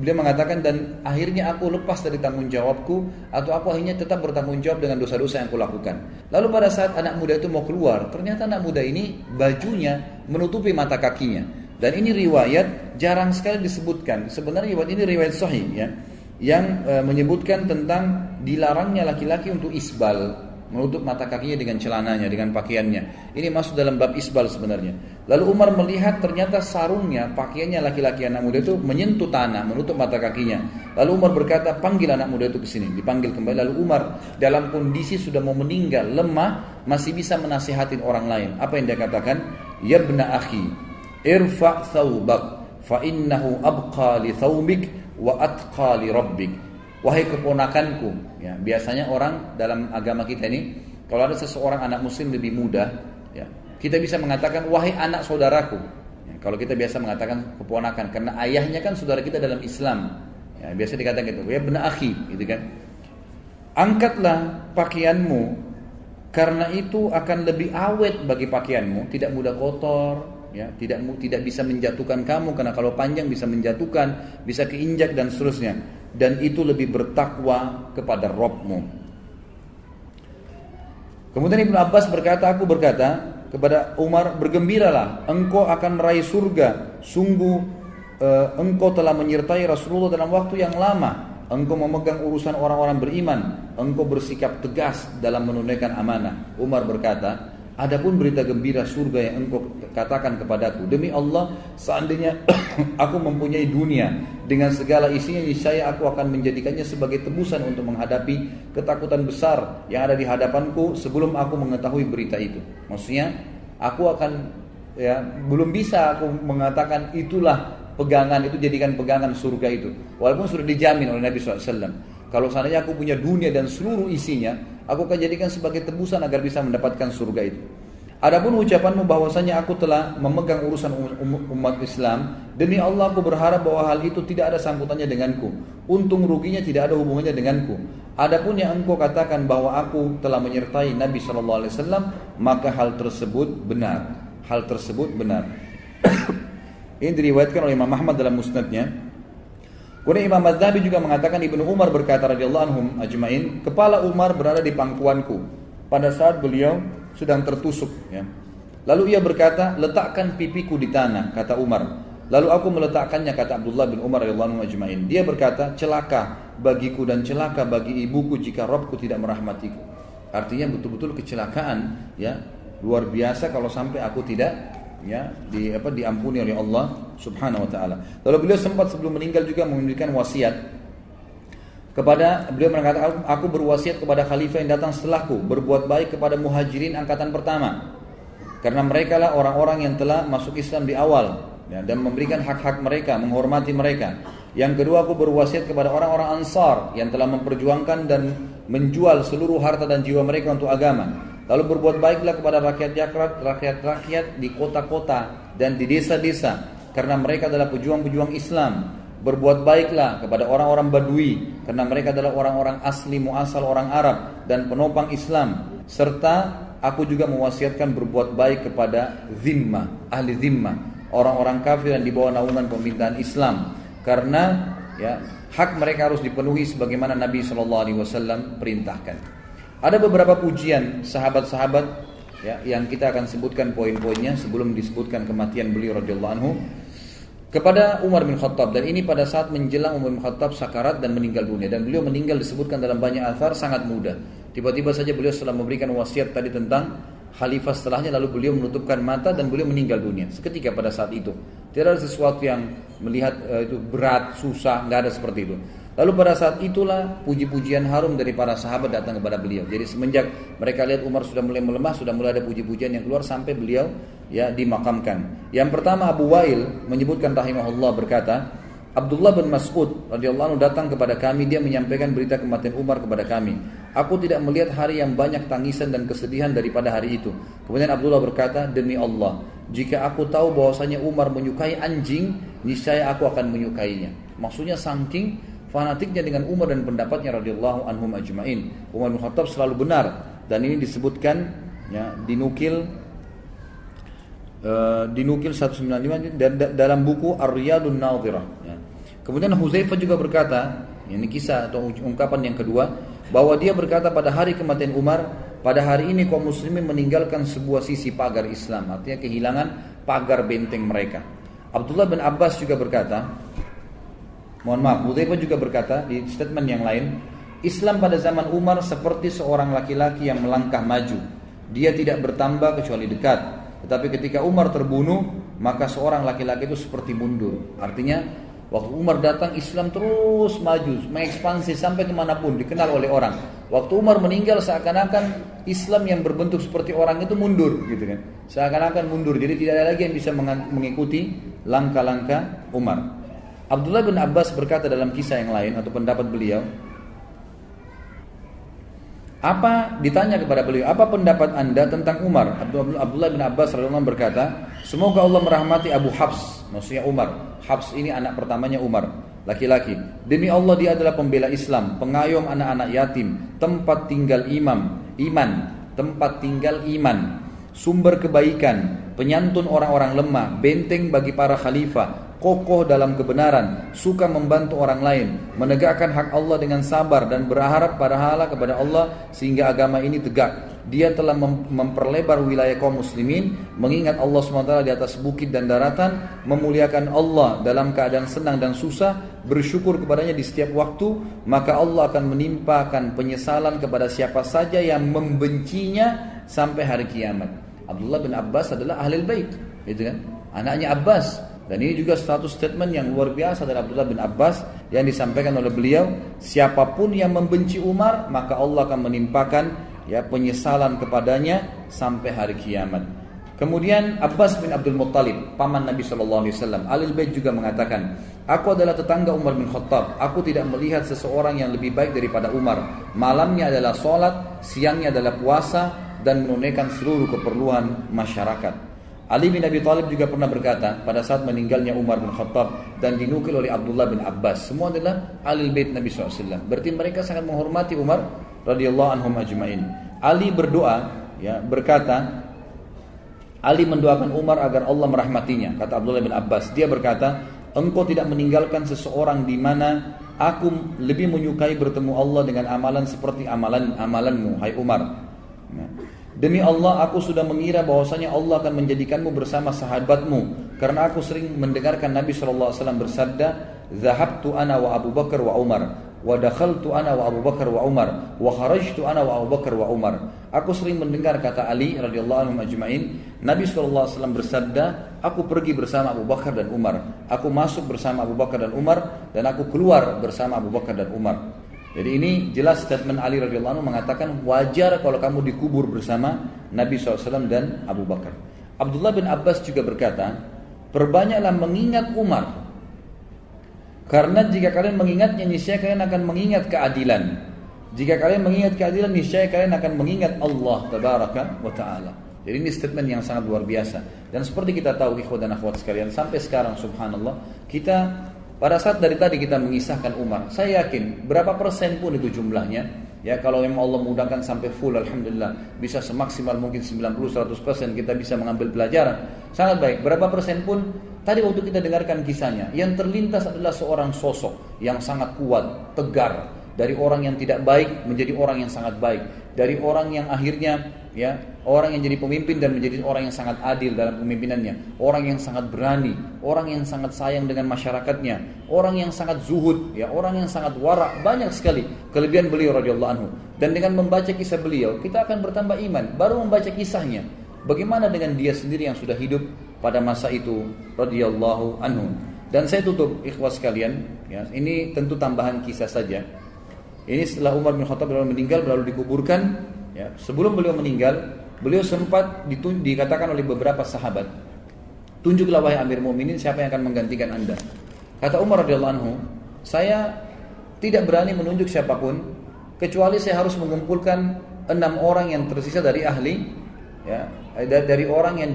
beliau mengatakan dan akhirnya aku lepas dari tanggung jawabku atau aku akhirnya tetap bertanggung jawab dengan dosa-dosa yang kulakukan. Lalu pada saat anak muda itu mau keluar, ternyata anak muda ini bajunya menutupi mata kakinya. Dan ini riwayat jarang sekali disebutkan. Sebenarnya riwayat ini riwayat sahih ya, yang e, menyebutkan tentang dilarangnya laki-laki untuk isbal menutup mata kakinya dengan celananya, dengan pakaiannya. Ini masuk dalam bab isbal sebenarnya. Lalu Umar melihat ternyata sarungnya, pakaiannya laki-laki anak muda itu menyentuh tanah, menutup mata kakinya. Lalu Umar berkata, panggil anak muda itu ke sini. Dipanggil kembali. Lalu Umar dalam kondisi sudah mau meninggal, lemah, masih bisa menasihatin orang lain. Apa yang dia katakan? Ya bna akhi, irfa thawbak, fa innahu abqa li thawbik wa atqa li rabbik wahai keponakanku ya biasanya orang dalam agama kita ini kalau ada seseorang anak muslim lebih muda ya kita bisa mengatakan wahai anak saudaraku. Ya, kalau kita biasa mengatakan keponakan karena ayahnya kan saudara kita dalam Islam. Ya biasa dikatakan gitu ya benar akhi gitu kan. Angkatlah pakaianmu karena itu akan lebih awet bagi pakaianmu tidak mudah kotor ya tidak tidak bisa menjatuhkan kamu karena kalau panjang bisa menjatuhkan bisa keinjak dan seterusnya dan itu lebih bertakwa kepada Robmu. Kemudian Ibnu Abbas berkata, aku berkata kepada Umar, bergembiralah, engkau akan meraih surga. Sungguh uh, engkau telah menyertai Rasulullah dalam waktu yang lama. Engkau memegang urusan orang-orang beriman. Engkau bersikap tegas dalam menunaikan amanah. Umar berkata, Adapun berita gembira surga yang engkau katakan kepadaku Demi Allah seandainya aku mempunyai dunia Dengan segala isinya saya aku akan menjadikannya sebagai tebusan untuk menghadapi ketakutan besar Yang ada di hadapanku sebelum aku mengetahui berita itu. Maksudnya aku akan ya belum bisa aku mengatakan itulah pegangan itu jadikan pegangan surga itu. Walaupun sudah dijamin oleh Nabi SAW Kalau seandainya aku punya dunia dan seluruh isinya Aku akan jadikan sebagai tebusan agar bisa mendapatkan surga itu. Adapun ucapanmu bahwasanya aku telah memegang urusan um-, um-, umat Islam, demi Allah aku berharap bahwa hal itu tidak ada sangkutannya denganku. Untung ruginya tidak ada hubungannya denganku. Adapun yang engkau katakan bahwa aku telah menyertai Nabi Shallallahu Alaihi Wasallam, maka hal tersebut benar. Hal tersebut benar. Ini diriwayatkan oleh Imam Ahmad dalam musnadnya Kemudian Imam Madzhabi juga mengatakan Ibnu Umar berkata radhiyallahu anhum ajmain, kepala Umar berada di pangkuanku pada saat beliau sedang tertusuk ya. Lalu ia berkata, "Letakkan pipiku di tanah," kata Umar. Lalu aku meletakkannya kata Abdullah bin Umar radhiyallahu anhu ajmain. Dia berkata, "Celaka bagiku dan celaka bagi ibuku jika Robku tidak merahmatiku." Artinya betul-betul kecelakaan ya luar biasa kalau sampai aku tidak ya di apa diampuni oleh Allah Subhanahu wa taala. Lalu beliau sempat sebelum meninggal juga memberikan wasiat kepada beliau mengatakan aku berwasiat kepada khalifah yang datang setelahku berbuat baik kepada muhajirin angkatan pertama. Karena mereka lah orang-orang yang telah masuk Islam di awal ya, dan memberikan hak-hak mereka menghormati mereka. Yang kedua aku berwasiat kepada orang-orang ansar yang telah memperjuangkan dan menjual seluruh harta dan jiwa mereka untuk agama Lalu berbuat baiklah kepada rakyat Jakrat, rakyat-rakyat di kota-kota dan di desa-desa karena mereka adalah pejuang-pejuang Islam. Berbuat baiklah kepada orang-orang Badui karena mereka adalah orang-orang asli muasal orang Arab dan penopang Islam. Serta aku juga mewasiatkan berbuat baik kepada zimma, ahli zimma, orang-orang kafir yang di bawah naungan pemerintahan Islam karena ya hak mereka harus dipenuhi sebagaimana Nabi Shallallahu Alaihi Wasallam perintahkan. Ada beberapa pujian sahabat-sahabat ya yang kita akan sebutkan poin-poinnya sebelum disebutkan kematian beliau radhiyallahu anhu. Kepada Umar bin Khattab dan ini pada saat menjelang Umar bin Khattab sakarat dan meninggal dunia. Dan beliau meninggal disebutkan dalam banyak athar sangat muda tiba-tiba saja beliau setelah memberikan wasiat tadi tentang khalifah setelahnya lalu beliau menutupkan mata dan beliau meninggal dunia. Seketika pada saat itu. Tidak ada sesuatu yang melihat uh, itu berat susah nggak ada seperti itu Lalu pada saat itulah puji-pujian harum dari para sahabat datang kepada beliau. Jadi semenjak mereka lihat Umar sudah mulai melemah, sudah mulai ada puji-pujian yang keluar sampai beliau ya dimakamkan. Yang pertama Abu Wail menyebutkan rahimahullah berkata, Abdullah bin Mas'ud radhiyallahu anhu datang kepada kami dia menyampaikan berita kematian Umar kepada kami. Aku tidak melihat hari yang banyak tangisan dan kesedihan daripada hari itu. Kemudian Abdullah berkata, "Demi Allah, jika aku tahu bahwasanya Umar menyukai anjing, niscaya aku akan menyukainya." Maksudnya saking fanatiknya dengan Umar dan pendapatnya radhiyallahu anhum ajmain. Umar bin Khattab selalu benar dan ini disebutkan ya dinukil uh, dinukil 195 dalam buku Ar-Riyadun Nadhirah ya. Kemudian Huzaifah juga berkata, ini kisah atau ungkapan yang kedua, bahwa dia berkata pada hari kematian Umar, pada hari ini kaum muslimin meninggalkan sebuah sisi pagar Islam, artinya kehilangan pagar benteng mereka. Abdullah bin Abbas juga berkata, Mohon maaf, Hudzaifah juga berkata di statement yang lain, Islam pada zaman Umar seperti seorang laki-laki yang melangkah maju. Dia tidak bertambah kecuali dekat. Tetapi ketika Umar terbunuh, maka seorang laki-laki itu seperti mundur. Artinya, waktu Umar datang, Islam terus maju, mengekspansi sampai ke mana pun, dikenal oleh orang. Waktu Umar meninggal, seakan-akan Islam yang berbentuk seperti orang itu mundur, gitu kan? Seakan-akan mundur. Jadi tidak ada lagi yang bisa mengikuti langkah-langkah Umar. Abdullah bin Abbas berkata dalam kisah yang lain atau pendapat beliau, apa ditanya kepada beliau, apa pendapat anda tentang Umar? Abdullah bin Abbas radhiyallahu berkata, semoga Allah merahmati Abu Habs, maksudnya Umar. Habs ini anak pertamanya Umar, laki-laki. Demi Allah dia adalah pembela Islam, pengayom anak-anak yatim, tempat tinggal imam, iman, tempat tinggal iman, sumber kebaikan, penyantun orang-orang lemah, benteng bagi para khalifah, kokoh dalam kebenaran, suka membantu orang lain, menegakkan hak Allah dengan sabar dan berharap pada hala kepada Allah sehingga agama ini tegak. Dia telah memperlebar wilayah kaum muslimin, mengingat Allah SWT di atas bukit dan daratan, memuliakan Allah dalam keadaan senang dan susah, bersyukur kepadanya di setiap waktu, maka Allah akan menimpakan penyesalan kepada siapa saja yang membencinya sampai hari kiamat. Abdullah bin Abbas adalah ahli bait, gitu kan? Anaknya Abbas, dan ini juga satu statement yang luar biasa dari Abdullah bin Abbas yang disampaikan oleh beliau, siapa pun yang membenci Umar, maka Allah akan menimpakan ya penyesalan kepadanya sampai hari kiamat. Kemudian Abbas bin Abdul Muttalib, paman Nabi Shallallahu Alaihi Wasallam, Alil Bait juga mengatakan, aku adalah tetangga Umar bin Khattab. Aku tidak melihat seseorang yang lebih baik daripada Umar. Malamnya adalah sholat, siangnya adalah puasa dan menunaikan seluruh keperluan masyarakat. Ali bin Abi Thalib juga pernah berkata pada saat meninggalnya Umar bin Khattab dan dinukil oleh Abdullah bin Abbas. Semua adalah ahli bait Nabi SAW. Berarti mereka sangat menghormati Umar radhiyallahu anhum ajmain. Ali berdoa ya berkata Ali mendoakan Umar agar Allah merahmatinya. Kata Abdullah bin Abbas. Dia berkata, engkau tidak meninggalkan seseorang di mana aku lebih menyukai bertemu Allah dengan amalan seperti amalan amalanmu, hai Umar. Nah, Demi Allah aku sudah mengira bahwasanya Allah akan menjadikanmu bersama sahabatmu. Karena aku sering mendengarkan Nabi SAW bersabda Zahabtu ana wa Abu Bakar wa Umar wa dakhaltu ana wa Abu Bakar wa Umar wa kharajtu ana wa Abu Bakar wa Umar. Aku sering mendengar kata Ali radhiyallahu anhu ajma'in Nabi SAW bersabda aku pergi bersama Abu Bakar dan Umar. Aku masuk bersama Abu Bakar dan Umar dan aku keluar bersama Abu Bakar dan Umar jadi ini jelas statement Ali radhiyallahu anhu mengatakan wajar kalau kamu dikubur bersama Nabi SAW dan Abu Bakar. Abdullah bin Abbas juga berkata, perbanyaklah mengingat Umar. Karena jika kalian mengingatnya, niscaya kalian akan mengingat keadilan. Jika kalian mengingat keadilan, niscaya kalian akan mengingat Allah tabaraka wa taala. Jadi ini statement yang sangat luar biasa. Dan seperti kita tahu ikhwan dan akhwat sekalian, sampai sekarang subhanallah, kita pada saat dari tadi kita mengisahkan Umar, saya yakin berapa persen pun itu jumlahnya, ya kalau memang Allah mudahkan sampai full, alhamdulillah, bisa semaksimal mungkin 90-100 persen kita bisa mengambil pelajaran, sangat baik. Berapa persen pun tadi waktu kita dengarkan kisahnya, yang terlintas adalah seorang sosok yang sangat kuat, tegar, dari orang yang tidak baik menjadi orang yang sangat baik, dari orang yang akhirnya ya orang yang jadi pemimpin dan menjadi orang yang sangat adil dalam pemimpinannya, orang yang sangat berani, orang yang sangat sayang dengan masyarakatnya, orang yang sangat zuhud, ya, orang yang sangat warak, banyak sekali. Kelebihan beliau radhiyallahu anhu. Dan dengan membaca kisah beliau, kita akan bertambah iman. Baru membaca kisahnya, bagaimana dengan dia sendiri yang sudah hidup pada masa itu radhiyallahu anhu. Dan saya tutup ikhwas sekalian, ya, ini tentu tambahan kisah saja. Ini setelah Umar bin Khattab meninggal lalu dikuburkan, ya, sebelum beliau meninggal Beliau sempat dikatakan oleh beberapa sahabat, tunjuklah wahai Amir Mu'minin siapa yang akan menggantikan Anda. Kata Umar radhiyallahu anhu, saya tidak berani menunjuk siapa pun kecuali saya harus mengumpulkan enam orang yang tersisa dari ahli ya dari orang yang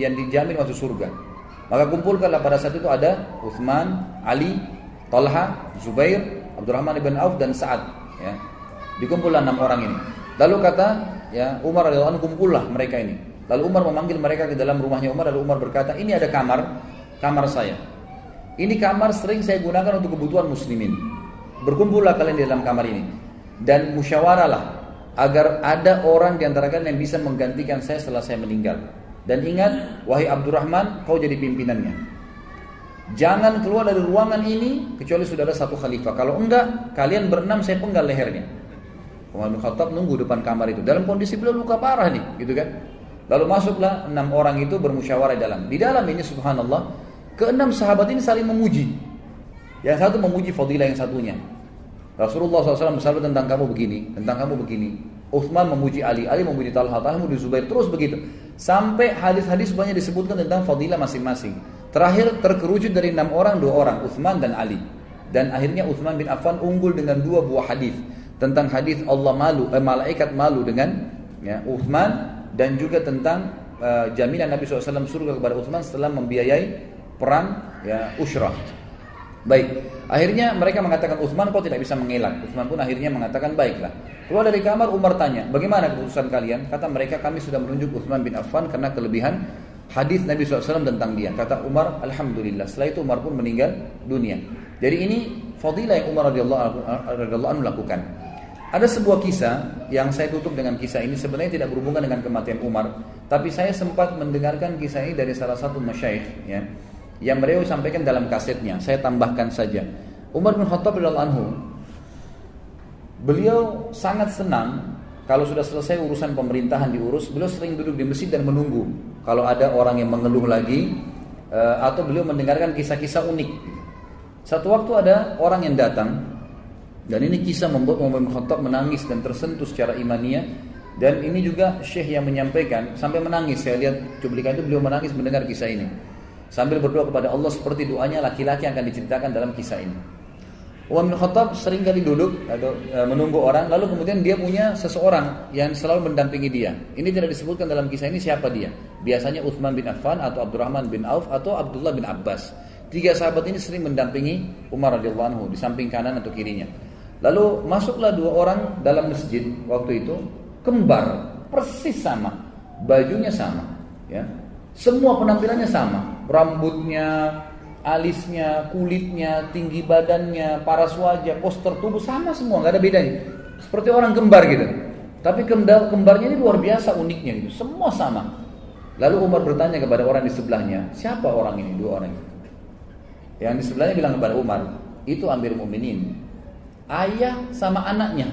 yang dijamin masuk surga. Maka kumpulkanlah pada saat itu ada Uthman, Ali, Talha, Zubair, Abdurrahman ibn Auf dan Sa'ad ya. Dikumpulkan enam orang ini. Lalu kata ya Umar radhiyallahu anhu kumpullah mereka ini. Lalu Umar memanggil mereka ke dalam rumahnya Umar lalu Umar berkata, "Ini ada kamar, kamar saya. Ini kamar sering saya gunakan untuk kebutuhan muslimin. Berkumpullah kalian di dalam kamar ini dan musyawarahlah agar ada orang di antara kalian yang bisa menggantikan saya setelah saya meninggal. Dan ingat, wahai Abdurrahman, kau jadi pimpinannya. Jangan keluar dari ruangan ini kecuali sudah ada satu khalifah. Kalau enggak, kalian berenam saya penggal lehernya. Umar bin Khattab nunggu depan kamar itu dalam kondisi beliau luka parah nih, gitu kan? Lalu masuklah enam orang itu bermusyawarah di dalam. Di dalam ini subhanallah, keenam sahabat ini saling memuji. Yang satu memuji fadilah yang satunya. Rasulullah SAW bersabda tentang kamu begini, tentang kamu begini. Uthman memuji Ali, Ali memuji Talha, Talha memuji Zubair, terus begitu. Sampai hadis-hadis banyak disebutkan tentang fadilah masing-masing. Terakhir terkerucut dari enam orang, dua orang, Uthman dan Ali. Dan akhirnya Uthman bin Affan unggul dengan dua buah hadis tentang hadis Allah malu eh, malaikat malu dengan ya, Uthman dan juga tentang uh, jaminan Nabi SAW surga kepada Uthman setelah membiayai perang ya Ushrah. Baik, akhirnya mereka mengatakan Uthman kok tidak bisa mengelak. Uthman pun akhirnya mengatakan baiklah. Keluar dari kamar Umar tanya, bagaimana keputusan kalian? Kata mereka kami sudah menunjuk Uthman bin Affan karena kelebihan hadis Nabi SAW tentang dia. Kata Umar, Alhamdulillah. Setelah itu Umar pun meninggal dunia. Jadi ini fadilah yang Umar radhiyallahu anhu lakukan. Ada sebuah kisah yang saya tutup dengan kisah ini sebenarnya tidak berhubungan dengan kematian Umar, tapi saya sempat mendengarkan kisah ini dari salah satu masyaikh ya, yang beliau sampaikan dalam kasetnya. Saya tambahkan saja. Umar bin Khattab radhiyallahu anhu beliau sangat senang kalau sudah selesai urusan pemerintahan diurus, beliau sering duduk di masjid dan menunggu kalau ada orang yang mengeluh lagi eh, atau beliau mendengarkan kisah-kisah unik. Satu waktu ada orang yang datang dan ini kisah membuat Umar bin Khattab menangis dan tersentuh secara imania. Dan ini juga Syekh yang menyampaikan sampai menangis. Saya lihat cuplikan itu beliau menangis mendengar kisah ini. Sambil berdoa kepada Allah seperti doanya laki-laki akan diceritakan dalam kisah ini. Umar bin Khattab sering kali duduk atau e, menunggu orang, lalu kemudian dia punya seseorang yang selalu mendampingi dia. Ini tidak disebutkan dalam kisah ini siapa dia. Biasanya Uthman bin Affan atau Abdurrahman bin Auf atau Abdullah bin Abbas. Tiga sahabat ini sering mendampingi Umar radhiyallahu anhu di samping kanan atau kirinya. Lalu masuklah dua orang dalam masjid waktu itu kembar persis sama, bajunya sama, ya. Semua penampilannya sama, rambutnya, alisnya, kulitnya, tinggi badannya, paras wajah, poster tubuh sama semua, nggak ada bedanya. Seperti orang kembar gitu. Tapi kembar, kembarnya ini luar biasa uniknya gitu, semua sama. Lalu Umar bertanya kepada orang di sebelahnya, siapa orang ini, dua orang ini? Yang di sebelahnya bilang kepada Umar, itu Amir Muminin, ayah sama anaknya.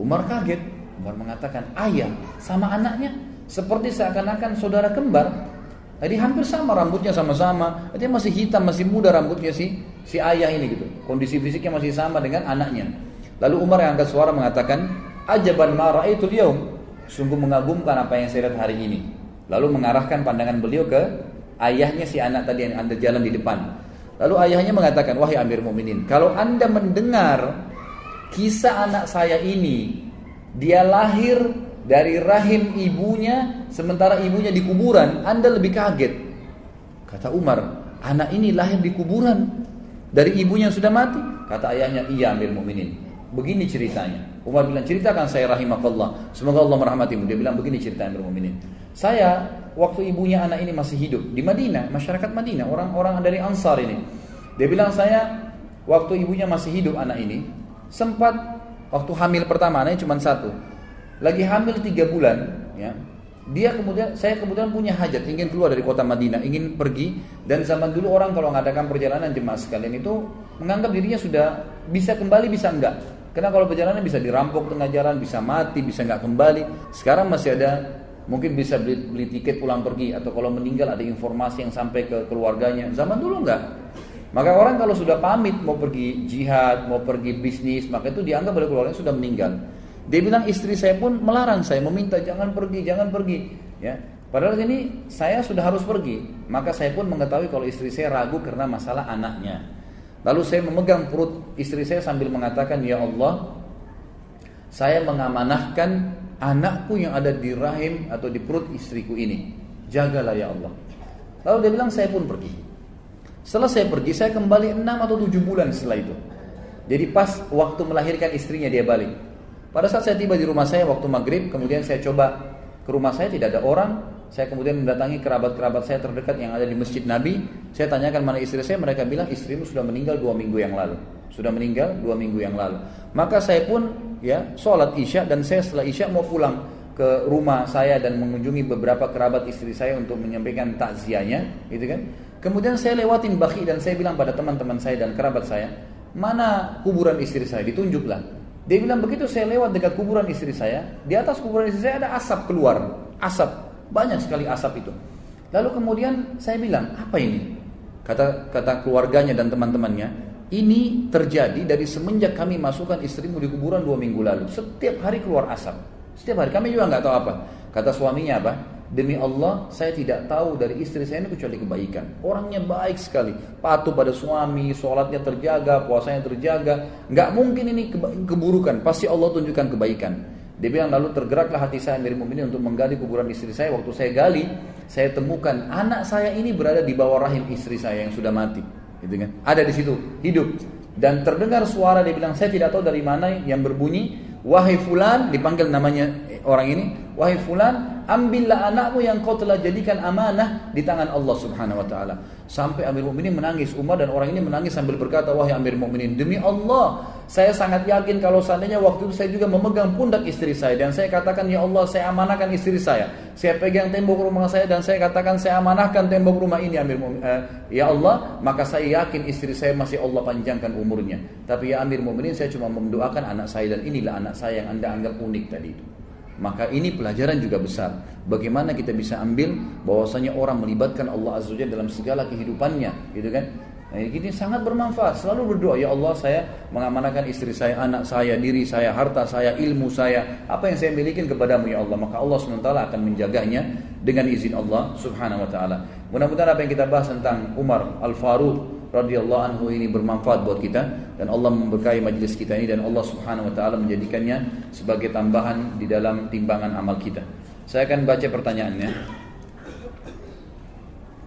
Umar kaget. Umar mengatakan ayah sama anaknya seperti seakan-akan saudara kembar. Jadi hampir sama rambutnya sama-sama. Dia masih hitam, masih muda rambutnya si si ayah ini gitu. Kondisi fisiknya masih sama dengan anaknya. Lalu Umar yang angkat suara mengatakan, "Ajaban ma itu yaum." Sungguh mengagumkan apa yang saya lihat hari ini. Lalu mengarahkan pandangan beliau ke ayahnya si anak tadi yang anda jalan di depan. Lalu ayahnya mengatakan, wahai Amir Mu'minin, kalau anda mendengar kisah anak saya ini, dia lahir dari rahim ibunya, sementara ibunya di kuburan, anda lebih kaget. Kata Umar, anak ini lahir di kuburan dari ibunya yang sudah mati. Kata ayahnya, iya Amir Mu'minin. Begini ceritanya. Umar bilang, ceritakan saya rahimakallah. Semoga Allah merahmatimu. Dia bilang, begini cerita Amir Mu'minin. Saya waktu ibunya anak ini masih hidup di Madinah, masyarakat Madinah, orang-orang dari Ansar ini. Dia bilang saya waktu ibunya masih hidup anak ini sempat waktu hamil pertama anaknya cuma satu. Lagi hamil tiga bulan ya. Dia kemudian saya kemudian punya hajat ingin keluar dari kota Madinah, ingin pergi dan zaman dulu orang kalau mengadakan perjalanan jemaah sekalian itu menganggap dirinya sudah bisa kembali bisa enggak. Karena kalau perjalanan bisa dirampok tengah jalan, bisa mati, bisa enggak kembali. Sekarang masih ada mungkin bisa beli, beli tiket pulang pergi atau kalau meninggal ada informasi yang sampai ke keluarganya. Zaman dulu enggak. Maka orang kalau sudah pamit mau pergi jihad, mau pergi bisnis, maka itu dianggap oleh keluarganya sudah meninggal. Dia bilang istri saya pun melarang saya, meminta jangan pergi, jangan pergi. Ya, Padahal ini saya sudah harus pergi. Maka saya pun mengetahui kalau istri saya ragu karena masalah anaknya. Lalu saya memegang perut istri saya sambil mengatakan, Ya Allah, saya mengamanahkan anakku yang ada di rahim atau di perut istriku ini. Jagalah ya Allah. Lalu dia bilang, saya pun pergi. Setelah saya pergi, saya kembali 6 atau 7 bulan setelah itu. Jadi pas waktu melahirkan istrinya dia balik. Pada saat saya tiba di rumah saya waktu maghrib, kemudian saya coba ke rumah saya tidak ada orang. Saya kemudian mendatangi kerabat-kerabat saya terdekat yang ada di masjid Nabi. Saya tanyakan mana istri saya, mereka bilang istrimu sudah meninggal dua minggu yang lalu. Sudah meninggal dua minggu yang lalu. Maka saya pun ya sholat isya dan saya setelah isya mau pulang ke rumah saya dan mengunjungi beberapa kerabat istri saya untuk menyampaikan takziahnya, gitu kan? Kemudian saya lewatin baki dan saya bilang pada teman-teman saya dan kerabat saya, mana kuburan istri saya? Ditunjuklah. Dia bilang begitu saya lewat dekat kuburan istri saya, di atas kuburan istri saya ada asap keluar, asap banyak sekali asap itu. Lalu kemudian saya bilang apa ini? Kata kata keluarganya dan teman-temannya, ini terjadi dari semenjak kami masukkan istrimu di kuburan dua minggu lalu. Setiap hari keluar asap. Setiap hari kami juga nggak tahu apa. Kata suaminya apa? Demi Allah, saya tidak tahu dari istri saya ini kecuali kebaikan. Orangnya baik sekali, patuh pada suami, sholatnya terjaga, puasanya terjaga. Nggak mungkin ini keburukan, pasti Allah tunjukkan kebaikan. Dia bilang lalu tergeraklah hati saya Amir ini untuk menggali kuburan istri saya. Waktu saya gali, saya temukan anak saya ini berada di bawah rahim istri saya yang sudah mati. Gitu kan? Ada di situ, hidup. Dan terdengar suara dia bilang, saya tidak tahu dari mana yang berbunyi. Wahai fulan, dipanggil namanya orang ini. Wahai fulan, ambillah anakmu yang kau telah jadikan amanah di tangan Allah Subhanahu wa taala. Sampai Amir Mukminin menangis, Umar dan orang ini menangis sambil berkata, "Wahai Amir Mukminin, demi Allah, saya sangat yakin kalau seandainya waktu itu saya juga memegang pundak istri saya dan saya katakan, ya Allah, saya amanahkan istri saya. Saya pegang tembok rumah saya dan saya katakan saya amanahkan tembok rumah ini Amir Mukminin. Uh, ya Allah, maka saya yakin istri saya masih Allah panjangkan umurnya. Tapi ya Amir Mukminin, saya cuma mendoakan anak saya dan inilah anak saya yang Anda anggap unik tadi itu." Maka ini pelajaran juga besar. Bagaimana kita bisa ambil bahwasanya orang melibatkan Allah Azza Wajalla dalam segala kehidupannya, gitu kan? Nah, ini sangat bermanfaat. Selalu berdoa, ya Allah saya mengamanahkan istri saya, anak saya, diri saya, harta saya, ilmu saya, apa yang saya miliki kepadamu ya Allah. Maka Allah SWT akan menjaganya dengan izin Allah Subhanahu Wa Taala. Mudah-mudahan apa yang kita bahas tentang Umar Al Faruq radhiyallahu anhu ini bermanfaat buat kita dan Allah memberkahi majlis kita ini dan Allah Subhanahu wa taala menjadikannya sebagai tambahan di dalam timbangan amal kita. Saya akan baca pertanyaannya.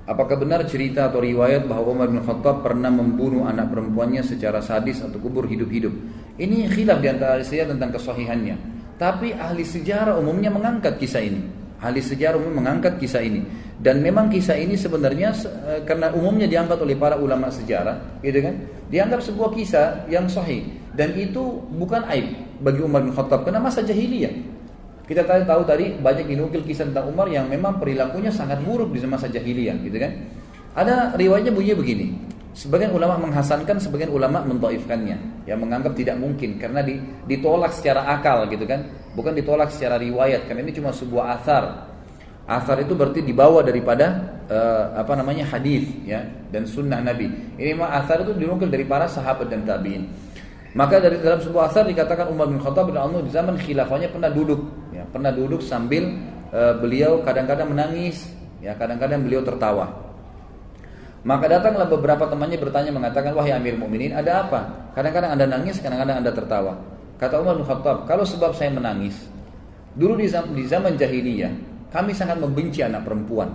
Apakah benar cerita atau riwayat bahwa Umar bin Khattab pernah membunuh anak perempuannya secara sadis atau kubur hidup-hidup? Ini khilaf di antara saya tentang kesahihannya. Tapi ahli sejarah umumnya mengangkat kisah ini. Ahli sejarah umum mengangkat kisah ini. Dan memang kisah ini sebenarnya eh, karena umumnya diangkat oleh para ulama sejarah, gitu kan? Dianggap sebuah kisah yang sahih dan itu bukan aib bagi Umar bin Khattab karena masa jahiliyah. Kita tahu, tahu tadi banyak dinukil kisah tentang Umar yang memang perilakunya sangat buruk di masa jahiliyah, gitu kan? Ada riwayatnya bunyi begini. Sebagian ulama menghasankan, sebagian ulama mentaifkannya, yang menganggap tidak mungkin karena ditolak secara akal, gitu kan? Bukan ditolak secara riwayat, karena ini cuma sebuah asar Asar itu berarti dibawa daripada uh, apa namanya hadis ya dan sunnah Nabi. Ini mah asar itu dinukil dari para sahabat dan tabiin. Maka dari dalam sebuah asar dikatakan Umar bin Khattab bin di zaman khilafahnya pernah duduk, ya, pernah duduk sambil uh, beliau kadang-kadang menangis, ya kadang-kadang beliau tertawa. Maka datanglah beberapa temannya bertanya mengatakan wahai Amir Mukminin ada apa? Kadang-kadang anda nangis, kadang-kadang anda tertawa. Kata Umar bin Khattab kalau sebab saya menangis dulu di zaman jahiliyah kami sangat membenci anak perempuan.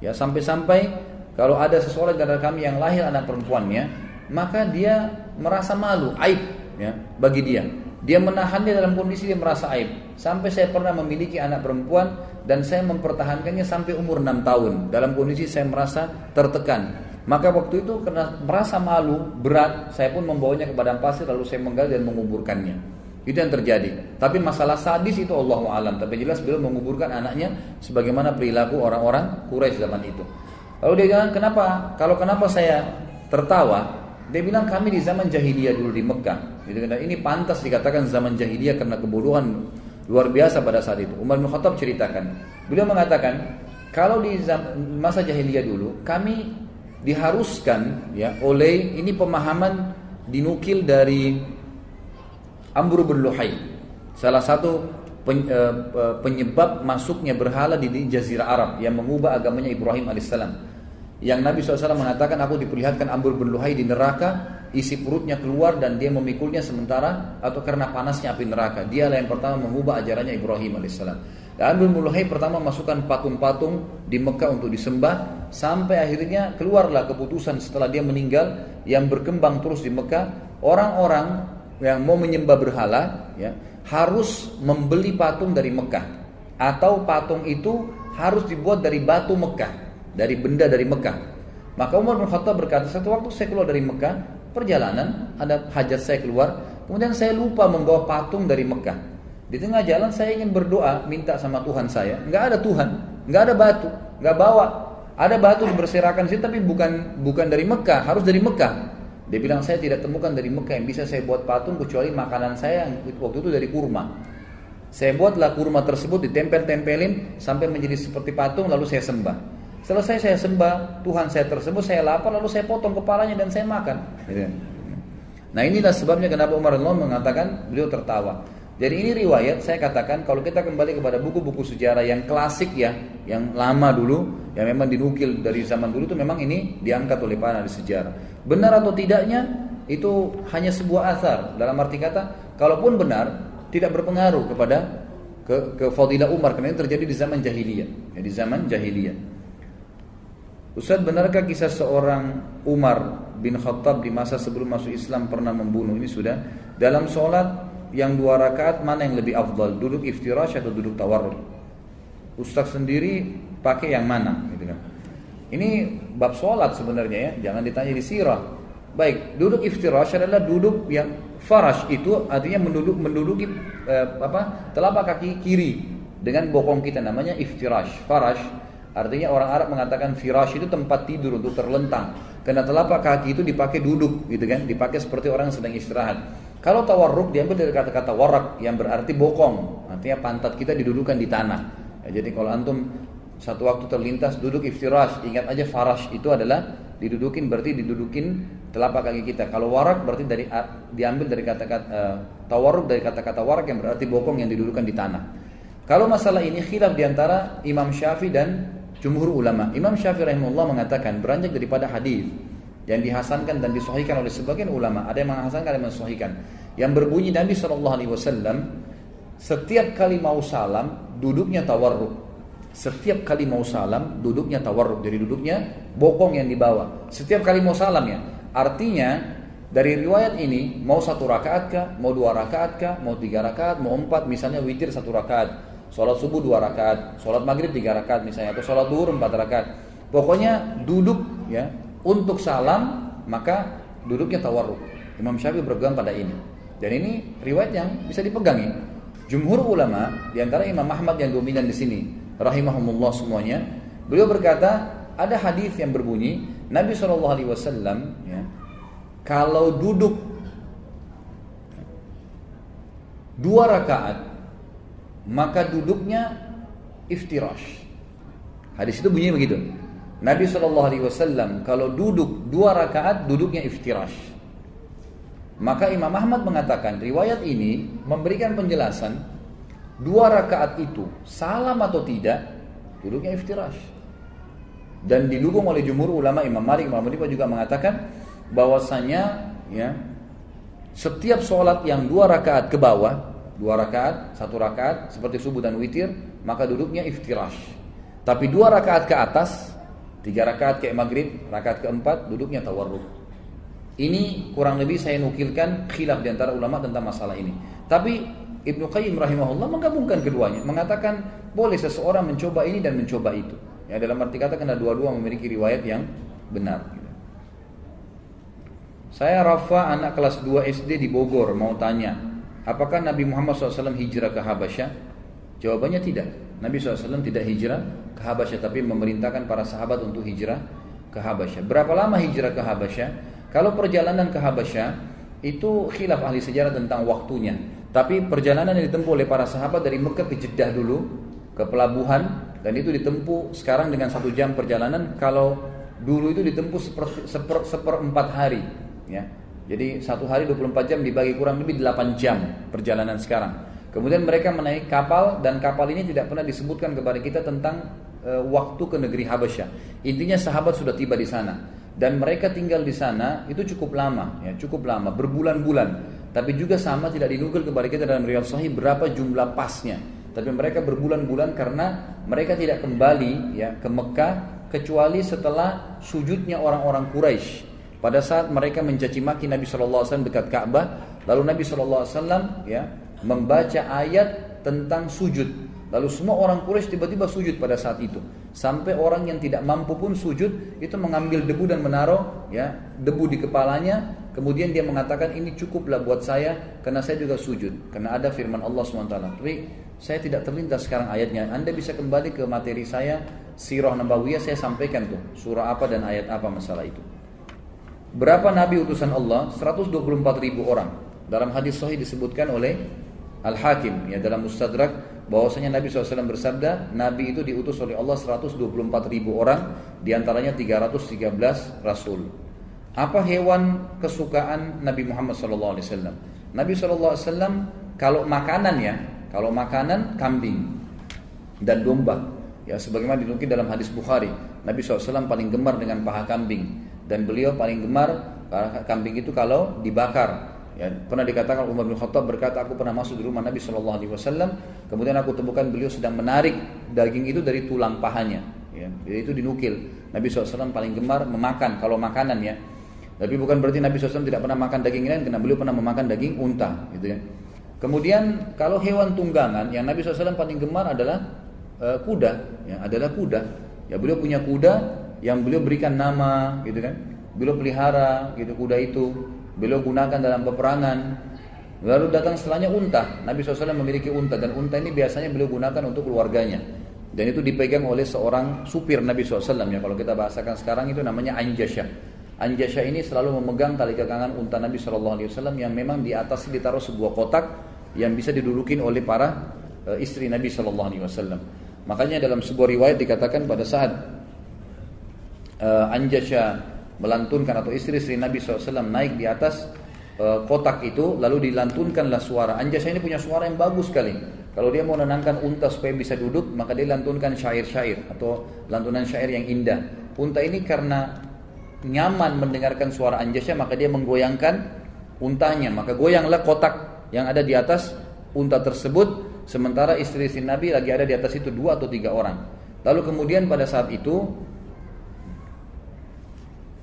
Ya, sampai-sampai kalau ada seseorang dari kami yang lahir anak perempuannya, maka dia merasa malu, aib ya bagi dia. Dia menahannya dalam kondisi dia merasa aib. Sampai saya pernah memiliki anak perempuan dan saya mempertahankannya sampai umur 6 tahun. Dalam kondisi saya merasa tertekan. Maka waktu itu karena merasa malu, berat, saya pun membawanya ke badan pasir lalu saya menggali dan menguburkannya. Itu yang terjadi. Tapi masalah sadis itu Allah alam. Tapi jelas beliau menguburkan anaknya sebagaimana perilaku orang-orang Quraisy zaman itu. Lalu dia bilang, kenapa? Kalau kenapa saya tertawa? Dia bilang kami di zaman jahiliyah dulu di Mekah. Gitu, ini pantas dikatakan zaman jahiliyah karena kebodohan luar biasa pada saat itu. Umar bin Khattab ceritakan. Beliau mengatakan, kalau di masa jahiliyah dulu, kami diharuskan ya oleh ini pemahaman dinukil dari Amr bin Luhai. Salah satu eh, penyebab masuknya berhala di Jazirah Arab yang mengubah agamanya Ibrahim alaihissalam. Yang Nabi SAW mengatakan aku diperlihatkan Amr bin Luhai di neraka isi perutnya keluar dan dia memikulnya sementara atau karena panasnya api neraka. Dialah yang pertama mengubah ajarannya Ibrahim alaihissalam. Dan Amr bin Luhai pertama masukkan patung-patung di Mekah untuk disembah sampai akhirnya keluarlah keputusan setelah dia meninggal yang berkembang terus di Mekah orang-orang yang mau menyembah berhala ya harus membeli patung dari Mekah atau patung itu harus dibuat dari batu Mekah dari benda dari Mekah. Maka Umar bin Khattab berkata, satu waktu saya keluar dari Mekah, perjalanan, ada hajat saya keluar, kemudian saya lupa membawa patung dari Mekah. Di tengah jalan saya ingin berdoa, minta sama Tuhan saya, nggak ada Tuhan, nggak ada batu, nggak bawa. Ada batu berserakan sih, tapi bukan bukan dari Mekah, harus dari Mekah. Dia bilang saya tidak temukan dari Mekah yang bisa saya buat patung kecuali makanan saya yang waktu itu dari kurma. Saya buatlah kurma tersebut ditempel-tempelin sampai menjadi seperti patung lalu saya sembah. Selesai saya sembah, Tuhan saya tersebut, saya lapar, lalu saya potong kepalanya dan saya makan. Gitu. Nah inilah sebabnya kenapa Umar Allah mengatakan beliau tertawa. Jadi ini riwayat saya katakan kalau kita kembali kepada buku-buku sejarah yang klasik ya, yang lama dulu, yang memang dinukil dari zaman dulu itu memang ini diangkat oleh para ahli sejarah. Benar atau tidaknya itu hanya sebuah asar. Dalam arti kata, kalaupun benar tidak berpengaruh kepada ke, ke Fadilah Umar karena ini terjadi di zaman jahiliyah, ya, di zaman jahiliyah. Ustaz benarkah kisah seorang Umar bin Khattab di masa sebelum masuk Islam pernah membunuh ini sudah dalam sholat yang dua rakaat mana yang lebih afdal? Duduk iftirash atau duduk tawarruk Ustaz sendiri pakai yang mana? Gitu kan. Ini bab sholat sebenarnya ya. Jangan ditanya di sirah. Baik duduk iftirash adalah duduk yang farash. Itu artinya menduduk menduduki eh, apa telapak kaki kiri dengan bokong kita. Namanya iftirash. Farash Artinya orang Arab mengatakan firash itu tempat tidur untuk terlentang. Karena telapak kaki itu dipakai duduk gitu kan, dipakai seperti orang yang sedang istirahat. Kalau tawarruk diambil dari kata-kata warak yang berarti bokong. Artinya pantat kita didudukan di tanah. Ya, jadi kalau antum satu waktu terlintas duduk iftirash, ingat aja farash itu adalah didudukin berarti didudukin telapak kaki kita. Kalau warak berarti dari diambil dari kata-kata uh, tawarruk dari kata-kata warak yang berarti bokong yang didudukan di tanah. Kalau masalah ini khilaf di antara Imam Syafi'i dan jumhur ulama. Imam Syafi'i rahimahullah mengatakan beranjak daripada hadis yang dihasankan dan disohikan oleh sebagian ulama. Ada yang menghasankan, ada yang mensohikan. Yang berbunyi Nabi Shallallahu Alaihi Wasallam setiap kali mau salam duduknya tawarruk. Setiap kali mau salam duduknya tawarruk. Jadi duduknya bokong yang dibawa. Setiap kali mau salam ya. Artinya dari riwayat ini mau satu rakaat kah, mau dua rakaat kah, mau tiga rakaat, mau empat, misalnya witir satu rakaat Sholat subuh dua rakaat, sholat maghrib tiga rakaat misalnya, atau sholat duhur empat rakaat. Pokoknya duduk ya untuk salam maka duduknya tawarruk. Imam Syafi'i berpegang pada ini. Dan ini riwayat yang bisa dipegangi. Jumhur ulama di antara Imam Ahmad yang dominan di sini, rahimahumullah semuanya, beliau berkata ada hadis yang berbunyi Nabi Wasallam ya, kalau duduk dua rakaat maka duduknya iftirash. Hadis itu bunyinya begitu. Nabi Shallallahu Alaihi Wasallam kalau duduk dua rakaat duduknya iftirash. Maka Imam Ahmad mengatakan riwayat ini memberikan penjelasan dua rakaat itu salam atau tidak duduknya iftirash. Dan didukung oleh jumhur ulama Imam Malik, Imam Malik juga mengatakan bahwasanya ya setiap sholat yang dua rakaat ke bawah dua rakaat, satu rakaat seperti subuh dan witir, maka duduknya iftirash. Tapi dua rakaat ke atas, tiga rakaat kayak maghrib, rakaat keempat duduknya tawarruk. Ini kurang lebih saya nukilkan khilaf di antara ulama tentang masalah ini. Tapi Ibnu Qayyim rahimahullah menggabungkan keduanya, mengatakan boleh seseorang mencoba ini dan mencoba itu. Ya dalam arti kata karena dua-dua memiliki riwayat yang benar. Saya Rafa anak kelas 2 SD di Bogor mau tanya apakah Nabi Muhammad SAW hijrah ke Habasyah? Jawabannya tidak. Nabi SAW tidak hijrah ke Habasyah, tapi memerintahkan para sahabat untuk hijrah ke Habasyah. Berapa lama hijrah ke Habasyah? Kalau perjalanan ke Habasyah itu khilaf ahli sejarah tentang waktunya. Tapi perjalanan yang ditempuh oleh para sahabat dari Mekah ke Jeddah dulu ke pelabuhan dan itu ditempuh sekarang dengan satu jam perjalanan. Kalau dulu itu ditempuh seper, seper, seperempat hari, ya. Jadi satu hari 24 jam dibagi kurang lebih 8 jam perjalanan sekarang. Kemudian mereka menaik kapal dan kapal ini tidak pernah disebutkan kepada kita tentang e, waktu ke negeri Habasyah. Intinya sahabat sudah tiba di sana dan mereka tinggal di sana itu cukup lama, ya cukup lama, berbulan-bulan. Tapi juga sama tidak dinukil kepada kita dalam riwayat sahih berapa jumlah pasnya. Tapi mereka berbulan-bulan karena mereka tidak kembali ya ke Mekah kecuali setelah sujudnya orang-orang Quraisy. Pada saat mereka mencaci maki Nabi SAW dekat Ka'bah, lalu Nabi SAW ya membaca ayat tentang sujud. Lalu semua orang Quraisy tiba-tiba sujud pada saat itu. Sampai orang yang tidak mampu pun sujud itu mengambil debu dan menaruh ya debu di kepalanya. Kemudian dia mengatakan ini cukuplah buat saya karena saya juga sujud. Karena ada firman Allah SWT. Tapi saya tidak terlintas sekarang ayatnya. Anda bisa kembali ke materi saya Sirah Nabawiyah saya sampaikan tuh surah apa dan ayat apa masalah itu. Berapa nabi utusan Allah? 124 ribu orang. Dalam hadis sahih disebutkan oleh Al-Hakim ya dalam Mustadrak bahwasanya Nabi SAW bersabda Nabi itu diutus oleh Allah 124 ribu orang di antaranya 313 Rasul. Apa hewan kesukaan Nabi Muhammad SAW Nabi SAW kalau makanan ya kalau makanan kambing dan domba. Ya sebagaimana dinukil dalam hadis Bukhari Nabi SAW paling gemar dengan paha kambing. Dan beliau paling gemar kambing itu kalau dibakar Ya, pernah dikatakan Umar bin Khattab berkata, aku pernah masuk di rumah Nabi Shallallahu Alaihi Wasallam, kemudian aku temukan beliau sedang menarik daging itu dari tulang pahanya. Ya, itu dinukil. Nabi SAW paling gemar memakan kalau makanan ya. Tapi bukan berarti Nabi SAW tidak pernah makan daging lain, karena beliau pernah memakan daging unta, gitu ya. Kemudian kalau hewan tunggangan yang Nabi SAW paling gemar adalah uh, kuda, ya, adalah kuda. Ya beliau punya kuda yang beliau berikan nama, gitu kan. Beliau pelihara, gitu kuda itu beliau gunakan dalam peperangan. Lalu datang setelahnya unta. Nabi SAW memiliki unta dan unta ini biasanya beliau gunakan untuk keluarganya. Dan itu dipegang oleh seorang supir Nabi SAW ya. Kalau kita bahasakan sekarang itu namanya Anjasya. Anjasya ini selalu memegang tali kekangan unta Nabi SAW yang memang di atas ditaruh sebuah kotak yang bisa didudukin oleh para e, istri Nabi SAW. Makanya dalam sebuah riwayat dikatakan pada saat uh, Anjasya melantunkan atau istri-istri Nabi SAW naik di atas uh, kotak itu lalu dilantunkanlah suara. Anjasya ini punya suara yang bagus sekali. Kalau dia mau menenangkan unta supaya bisa duduk maka dia lantunkan syair-syair atau lantunan syair yang indah. Unta ini karena nyaman mendengarkan suara Anjasya maka dia menggoyangkan untanya. Maka goyanglah kotak yang ada di atas unta tersebut sementara istri-istri Nabi lagi ada di atas itu dua atau tiga orang. Lalu kemudian pada saat itu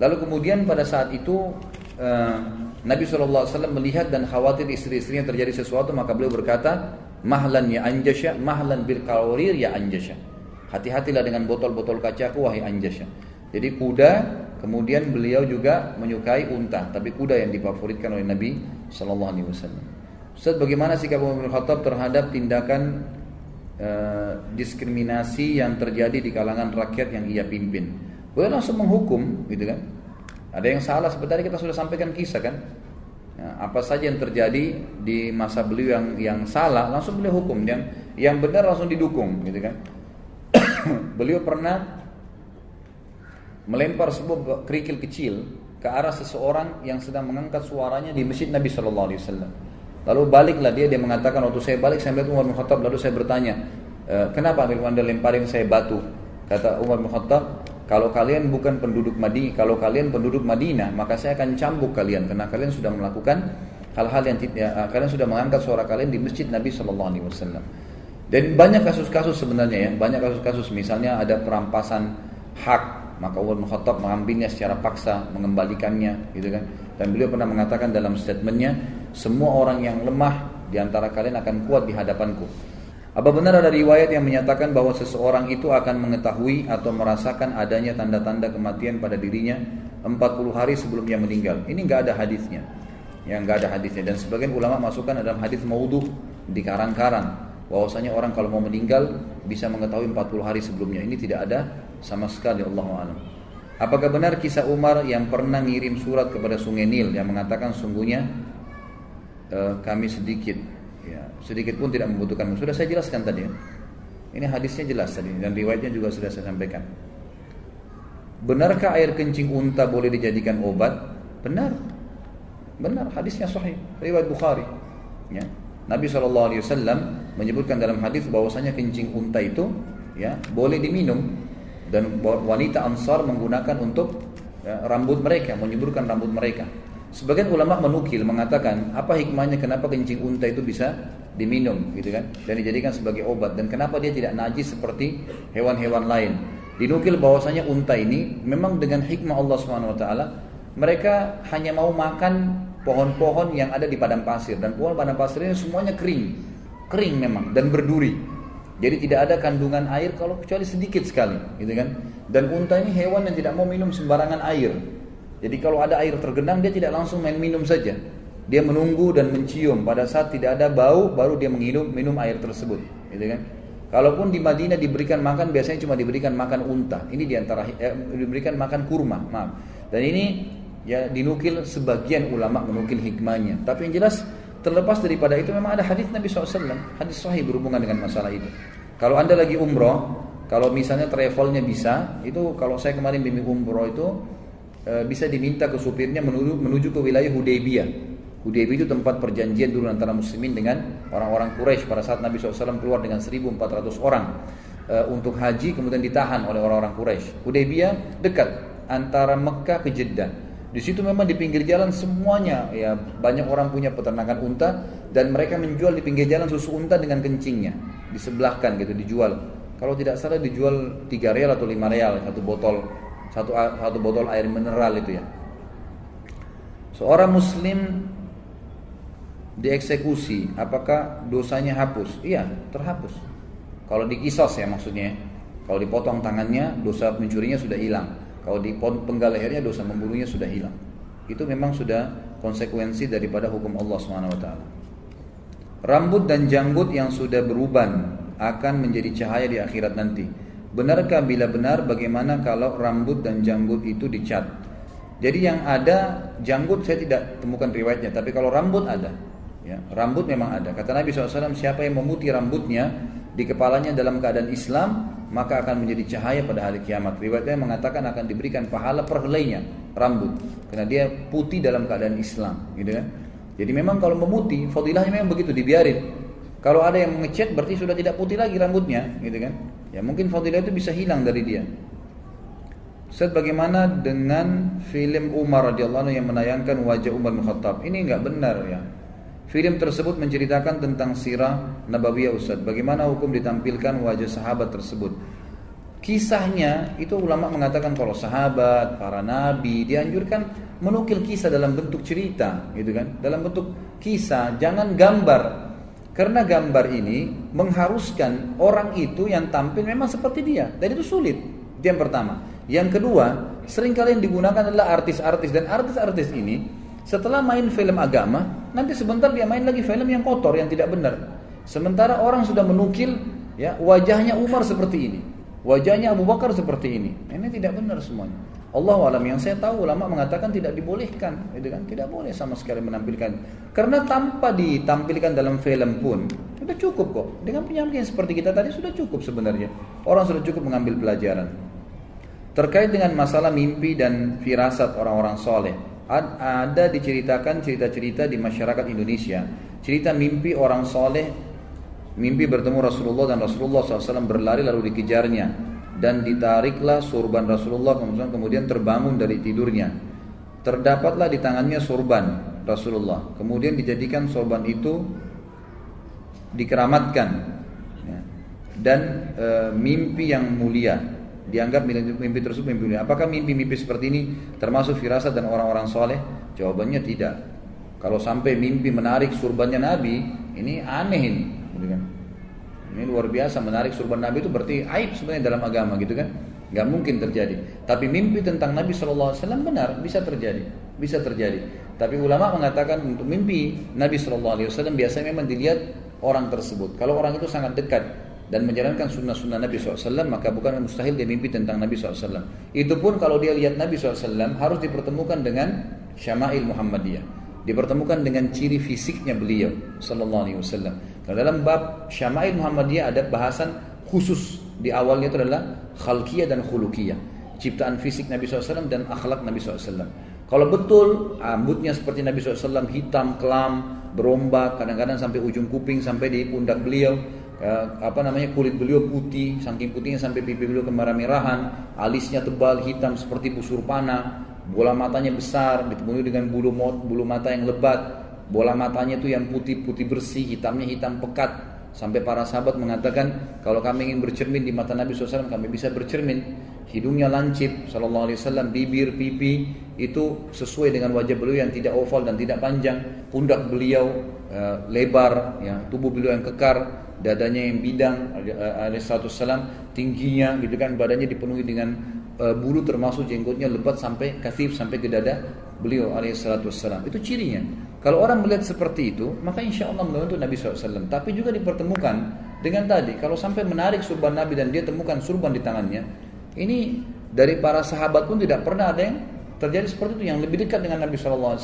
Lalu kemudian pada saat itu uh, Nabi SAW melihat dan khawatir istri-istrinya terjadi sesuatu maka beliau berkata mahlan ya anjasya mahlan bil ya anjasya hati-hatilah dengan botol-botol kacaku wahai anjasya jadi kuda kemudian beliau juga menyukai unta tapi kuda yang difavoritkan oleh Nabi Shallallahu Alaihi Wasallam. Ustaz bagaimana sikap Umar bin Khattab terhadap tindakan uh, diskriminasi yang terjadi di kalangan rakyat yang ia pimpin Beliau langsung menghukum, gitu kan? Ada yang salah seperti kita sudah sampaikan kisah kan? Ya, apa saja yang terjadi di masa beliau yang yang salah langsung beliau hukum yang yang benar langsung didukung, gitu kan? beliau pernah melempar sebuah kerikil kecil ke arah seseorang yang sedang mengangkat suaranya di masjid Nabi Shallallahu Alaihi Wasallam. Lalu baliklah dia dia mengatakan waktu saya balik saya melihat Umar bin Khattab lalu saya bertanya e, kenapa Amir Anda lemparin saya batu kata Umar bin Khattab kalau kalian bukan penduduk Madinah, kalau kalian penduduk Madinah, maka saya akan cambuk kalian karena kalian sudah melakukan hal-hal yang ya, kalian sudah mengangkat suara kalian di masjid Nabi Shallallahu Alaihi Wasallam. Dan banyak kasus-kasus sebenarnya ya, banyak kasus-kasus misalnya ada perampasan hak, maka Umar bin Khattab mengambilnya secara paksa, mengembalikannya, gitu kan. Dan beliau pernah mengatakan dalam statementnya, semua orang yang lemah di antara kalian akan kuat di hadapanku. Apa benar ada riwayat yang menyatakan bahwa seseorang itu akan mengetahui atau merasakan adanya tanda-tanda kematian pada dirinya 40 hari sebelum ia meninggal? Ini nggak ada hadisnya. yang nggak ada hadisnya dan sebagian ulama masukkan dalam hadis maudhu di karang-karang bahwasanya orang kalau mau meninggal bisa mengetahui 40 hari sebelumnya ini tidak ada sama sekali Allah alam. Apakah benar kisah Umar yang pernah ngirim surat kepada Sungai Nil yang mengatakan sungguhnya uh, kami sedikit sedikit pun tidak membutuhkan sudah saya jelaskan tadi. Ini hadisnya jelas tadi dan riwayatnya juga sudah saya sampaikan. Benarkah air kencing unta boleh dijadikan obat? Benar. Benar, hadisnya sahih, riwayat Bukhari. Ya. Nabi SAW menyebutkan dalam hadis bahwasanya kencing unta itu ya boleh diminum dan wanita Ansar menggunakan untuk ya, rambut mereka, menyuburkan rambut mereka. Sebagian ulama menukil mengatakan apa hikmahnya kenapa kencing unta itu bisa diminum gitu kan dan dijadikan sebagai obat dan kenapa dia tidak najis seperti hewan-hewan lain. Dinukil bahwasanya unta ini memang dengan hikmah Allah Subhanahu wa taala mereka hanya mau makan pohon-pohon yang ada di padang pasir dan pohon padang pasir ini semuanya kering, kering memang dan berduri. Jadi tidak ada kandungan air kalau kecuali sedikit sekali, gitu kan? Dan unta ini hewan yang tidak mau minum sembarangan air. Jadi kalau ada air tergenang dia tidak langsung main minum saja. Dia menunggu dan mencium pada saat tidak ada bau baru dia menginum minum air tersebut, gitu kan? Kalaupun di Madinah diberikan makan biasanya cuma diberikan makan unta. Ini di antara eh, diberikan makan kurma, maaf. Dan ini ya dinukil sebagian ulama menukil hikmahnya tapi yang jelas terlepas daripada itu memang ada hadis Nabi SAW hadis sahih berhubungan dengan masalah itu kalau anda lagi umroh kalau misalnya travelnya bisa itu kalau saya kemarin bimbing umroh itu e, bisa diminta ke supirnya menuju, menuju ke wilayah Hudaybiyah Hudaybiyah itu tempat perjanjian dulu antara muslimin dengan orang-orang Quraisy pada saat Nabi SAW keluar dengan 1400 orang e, untuk haji kemudian ditahan oleh orang-orang Quraisy Hudaybiyah dekat antara Mekah ke Jeddah di situ memang di pinggir jalan semuanya ya banyak orang punya peternakan unta dan mereka menjual di pinggir jalan susu unta dengan kencingnya disebelahkan gitu dijual. Kalau tidak salah dijual 3 real atau 5 real satu botol satu satu botol air mineral itu ya. Seorang muslim dieksekusi, apakah dosanya hapus? Iya, terhapus. Kalau dikisos ya maksudnya. Kalau dipotong tangannya, dosa mencurinya sudah hilang. Kalau di penggal lehernya dosa membunuhnya sudah hilang. Itu memang sudah konsekuensi daripada hukum Allah swt. Rambut dan janggut yang sudah beruban akan menjadi cahaya di akhirat nanti. Benarkah bila benar bagaimana kalau rambut dan janggut itu dicat? Jadi yang ada janggut saya tidak temukan riwayatnya, tapi kalau rambut ada. Ya, rambut memang ada. Kata Nabi SAW, siapa yang memutih rambutnya di kepalanya dalam keadaan Islam, maka akan menjadi cahaya pada hari kiamat. Riwayatnya mengatakan akan diberikan pahala per helainya rambut karena dia putih dalam keadaan Islam, gitu kan. Jadi memang kalau memutih, fadilahnya memang begitu dibiarin. Kalau ada yang mengecat berarti sudah tidak putih lagi rambutnya, gitu kan. Ya mungkin fadilah itu bisa hilang dari dia. Ustaz bagaimana dengan film Umar radhiyallahu yang menayangkan wajah Umar bin Khattab? Ini enggak benar ya. Film tersebut menceritakan tentang sirah Nabawiyah Ustaz. Bagaimana hukum ditampilkan wajah sahabat tersebut. Kisahnya itu ulama mengatakan kalau sahabat, para nabi dianjurkan menukil kisah dalam bentuk cerita, gitu kan? Dalam bentuk kisah, jangan gambar. Karena gambar ini mengharuskan orang itu yang tampil memang seperti dia. Dan itu sulit. Itu yang pertama. Yang kedua, sering kalian digunakan adalah artis-artis dan artis-artis ini setelah main film agama, nanti sebentar dia main lagi film yang kotor, yang tidak benar. Sementara orang sudah menukil ya wajahnya Umar seperti ini, wajahnya Abu Bakar seperti ini. Ini tidak benar semuanya. Allah alam yang saya tahu ulama mengatakan tidak dibolehkan, gitu kan? Tidak boleh sama sekali menampilkan. Karena tanpa ditampilkan dalam film pun sudah cukup kok. Dengan penyampaian seperti kita tadi sudah cukup sebenarnya. Orang sudah cukup mengambil pelajaran. Terkait dengan masalah mimpi dan firasat orang-orang soleh, ada diceritakan cerita-cerita di masyarakat Indonesia. Cerita mimpi orang soleh mimpi bertemu Rasulullah dan Rasulullah SAW berlari lalu dikejarnya dan ditariklah surban Rasulullah kemudian terbangun dari tidurnya. Terdapatlah di tangannya surban Rasulullah. Kemudian dijadikan sorban itu dikeramatkan. Ya. dan e, mimpi yang mulia dianggap mimpi tersebut mimpi dunia. Apakah mimpi-mimpi seperti ini termasuk firasat dan orang-orang soleh? Jawabannya tidak. Kalau sampai mimpi menarik surbannya Nabi, ini aneh ini. Gitu kan? Ini luar biasa menarik surban Nabi itu berarti aib sebenarnya dalam agama gitu kan? Gak mungkin terjadi. Tapi mimpi tentang Nabi SAW benar bisa terjadi, bisa terjadi. Tapi ulama mengatakan untuk mimpi Nabi Shallallahu Alaihi Wasallam biasanya memang dilihat orang tersebut. Kalau orang itu sangat dekat dan menjalankan sunnah-sunnah Nabi SAW maka bukan mustahil dia mimpi tentang Nabi SAW itu pun kalau dia lihat Nabi SAW harus dipertemukan dengan syama'il Muhammadiyah. Dipertemukan dengan ciri fisiknya beliau Sallallahu Alaihi Wasallam. Kalau dalam bab syama'il Muhammadiyah ada bahasan khusus. Di awalnya itu adalah khalqiyah dan khulukiyah ciptaan fisik Nabi SAW dan akhlak Nabi SAW kalau betul rambutnya seperti Nabi SAW hitam, kelam, berombak, kadang-kadang sampai ujung kuping, sampai di pundak beliau, ya, apa namanya kulit beliau putih, saking putihnya sampai pipi beliau kemerah-merahan, alisnya tebal hitam seperti busur panah, bola matanya besar, ditemui dengan bulu bulu mata yang lebat, bola matanya itu yang putih-putih bersih, hitamnya hitam pekat. Sampai para sahabat mengatakan kalau kami ingin bercermin di mata Nabi SAW kami bisa bercermin. Hidungnya lancip Sallallahu Alaihi Wasallam, bibir, pipi itu sesuai dengan wajah beliau yang tidak oval dan tidak panjang. Pundak beliau uh, lebar, ya, tubuh beliau yang kekar, dadanya yang bidang alaihissalam tingginya gitu kan badannya dipenuhi dengan uh, bulu termasuk jenggotnya lebat sampai kasif sampai ke dada beliau alaihissalam itu cirinya. Kalau orang melihat seperti itu maka insya Allah membantu Nabi SAW tapi juga dipertemukan dengan tadi kalau sampai menarik surban Nabi dan dia temukan surban di tangannya ini dari para sahabat pun tidak pernah ada yang terjadi seperti itu yang lebih dekat dengan Nabi SAW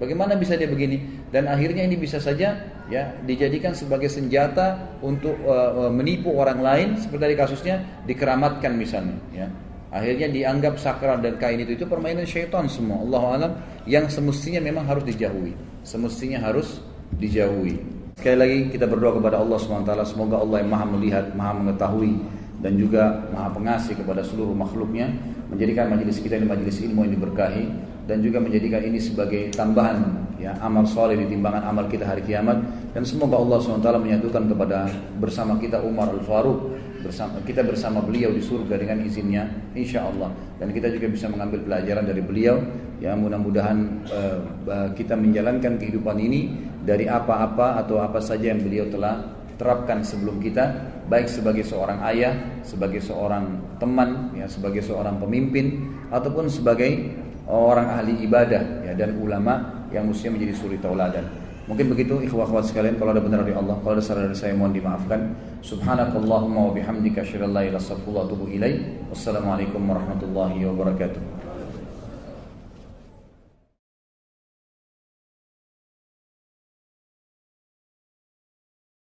Bagaimana bisa dia begini? Dan akhirnya ini bisa saja ya dijadikan sebagai senjata untuk uh, menipu orang lain seperti tadi kasusnya dikeramatkan misalnya ya. Akhirnya dianggap sakral dan kain itu itu permainan syaitan semua. Allah alam yang semestinya memang harus dijauhi. Semestinya harus dijauhi. Sekali lagi kita berdoa kepada Allah SWT semoga Allah yang Maha melihat, Maha mengetahui dan juga Maha pengasih kepada seluruh makhluknya menjadikan majelis kita ini majelis ilmu yang diberkahi dan juga menjadikan ini sebagai tambahan ya amal soleh di timbangan amal kita hari kiamat. Dan semoga Allah SWT menyatukan kepada bersama kita Umar Al Faruq bersama kita bersama beliau di surga dengan izinnya insya Allah dan kita juga bisa mengambil pelajaran dari beliau ya mudah-mudahan uh, kita menjalankan kehidupan ini dari apa-apa atau apa saja yang beliau telah terapkan sebelum kita baik sebagai seorang ayah, sebagai seorang teman, ya sebagai seorang pemimpin ataupun sebagai orang ahli ibadah ya dan ulama yang mestinya menjadi suri tauladan. Mungkin begitu ikhwah akhwat sekalian kalau ada benar dari Allah, kalau ada salah dari saya mohon dimaafkan. Subhanakallahumma wa bihamdika asyhadu an la ilaha illa. Wassalamualaikum warahmatullahi wabarakatuh.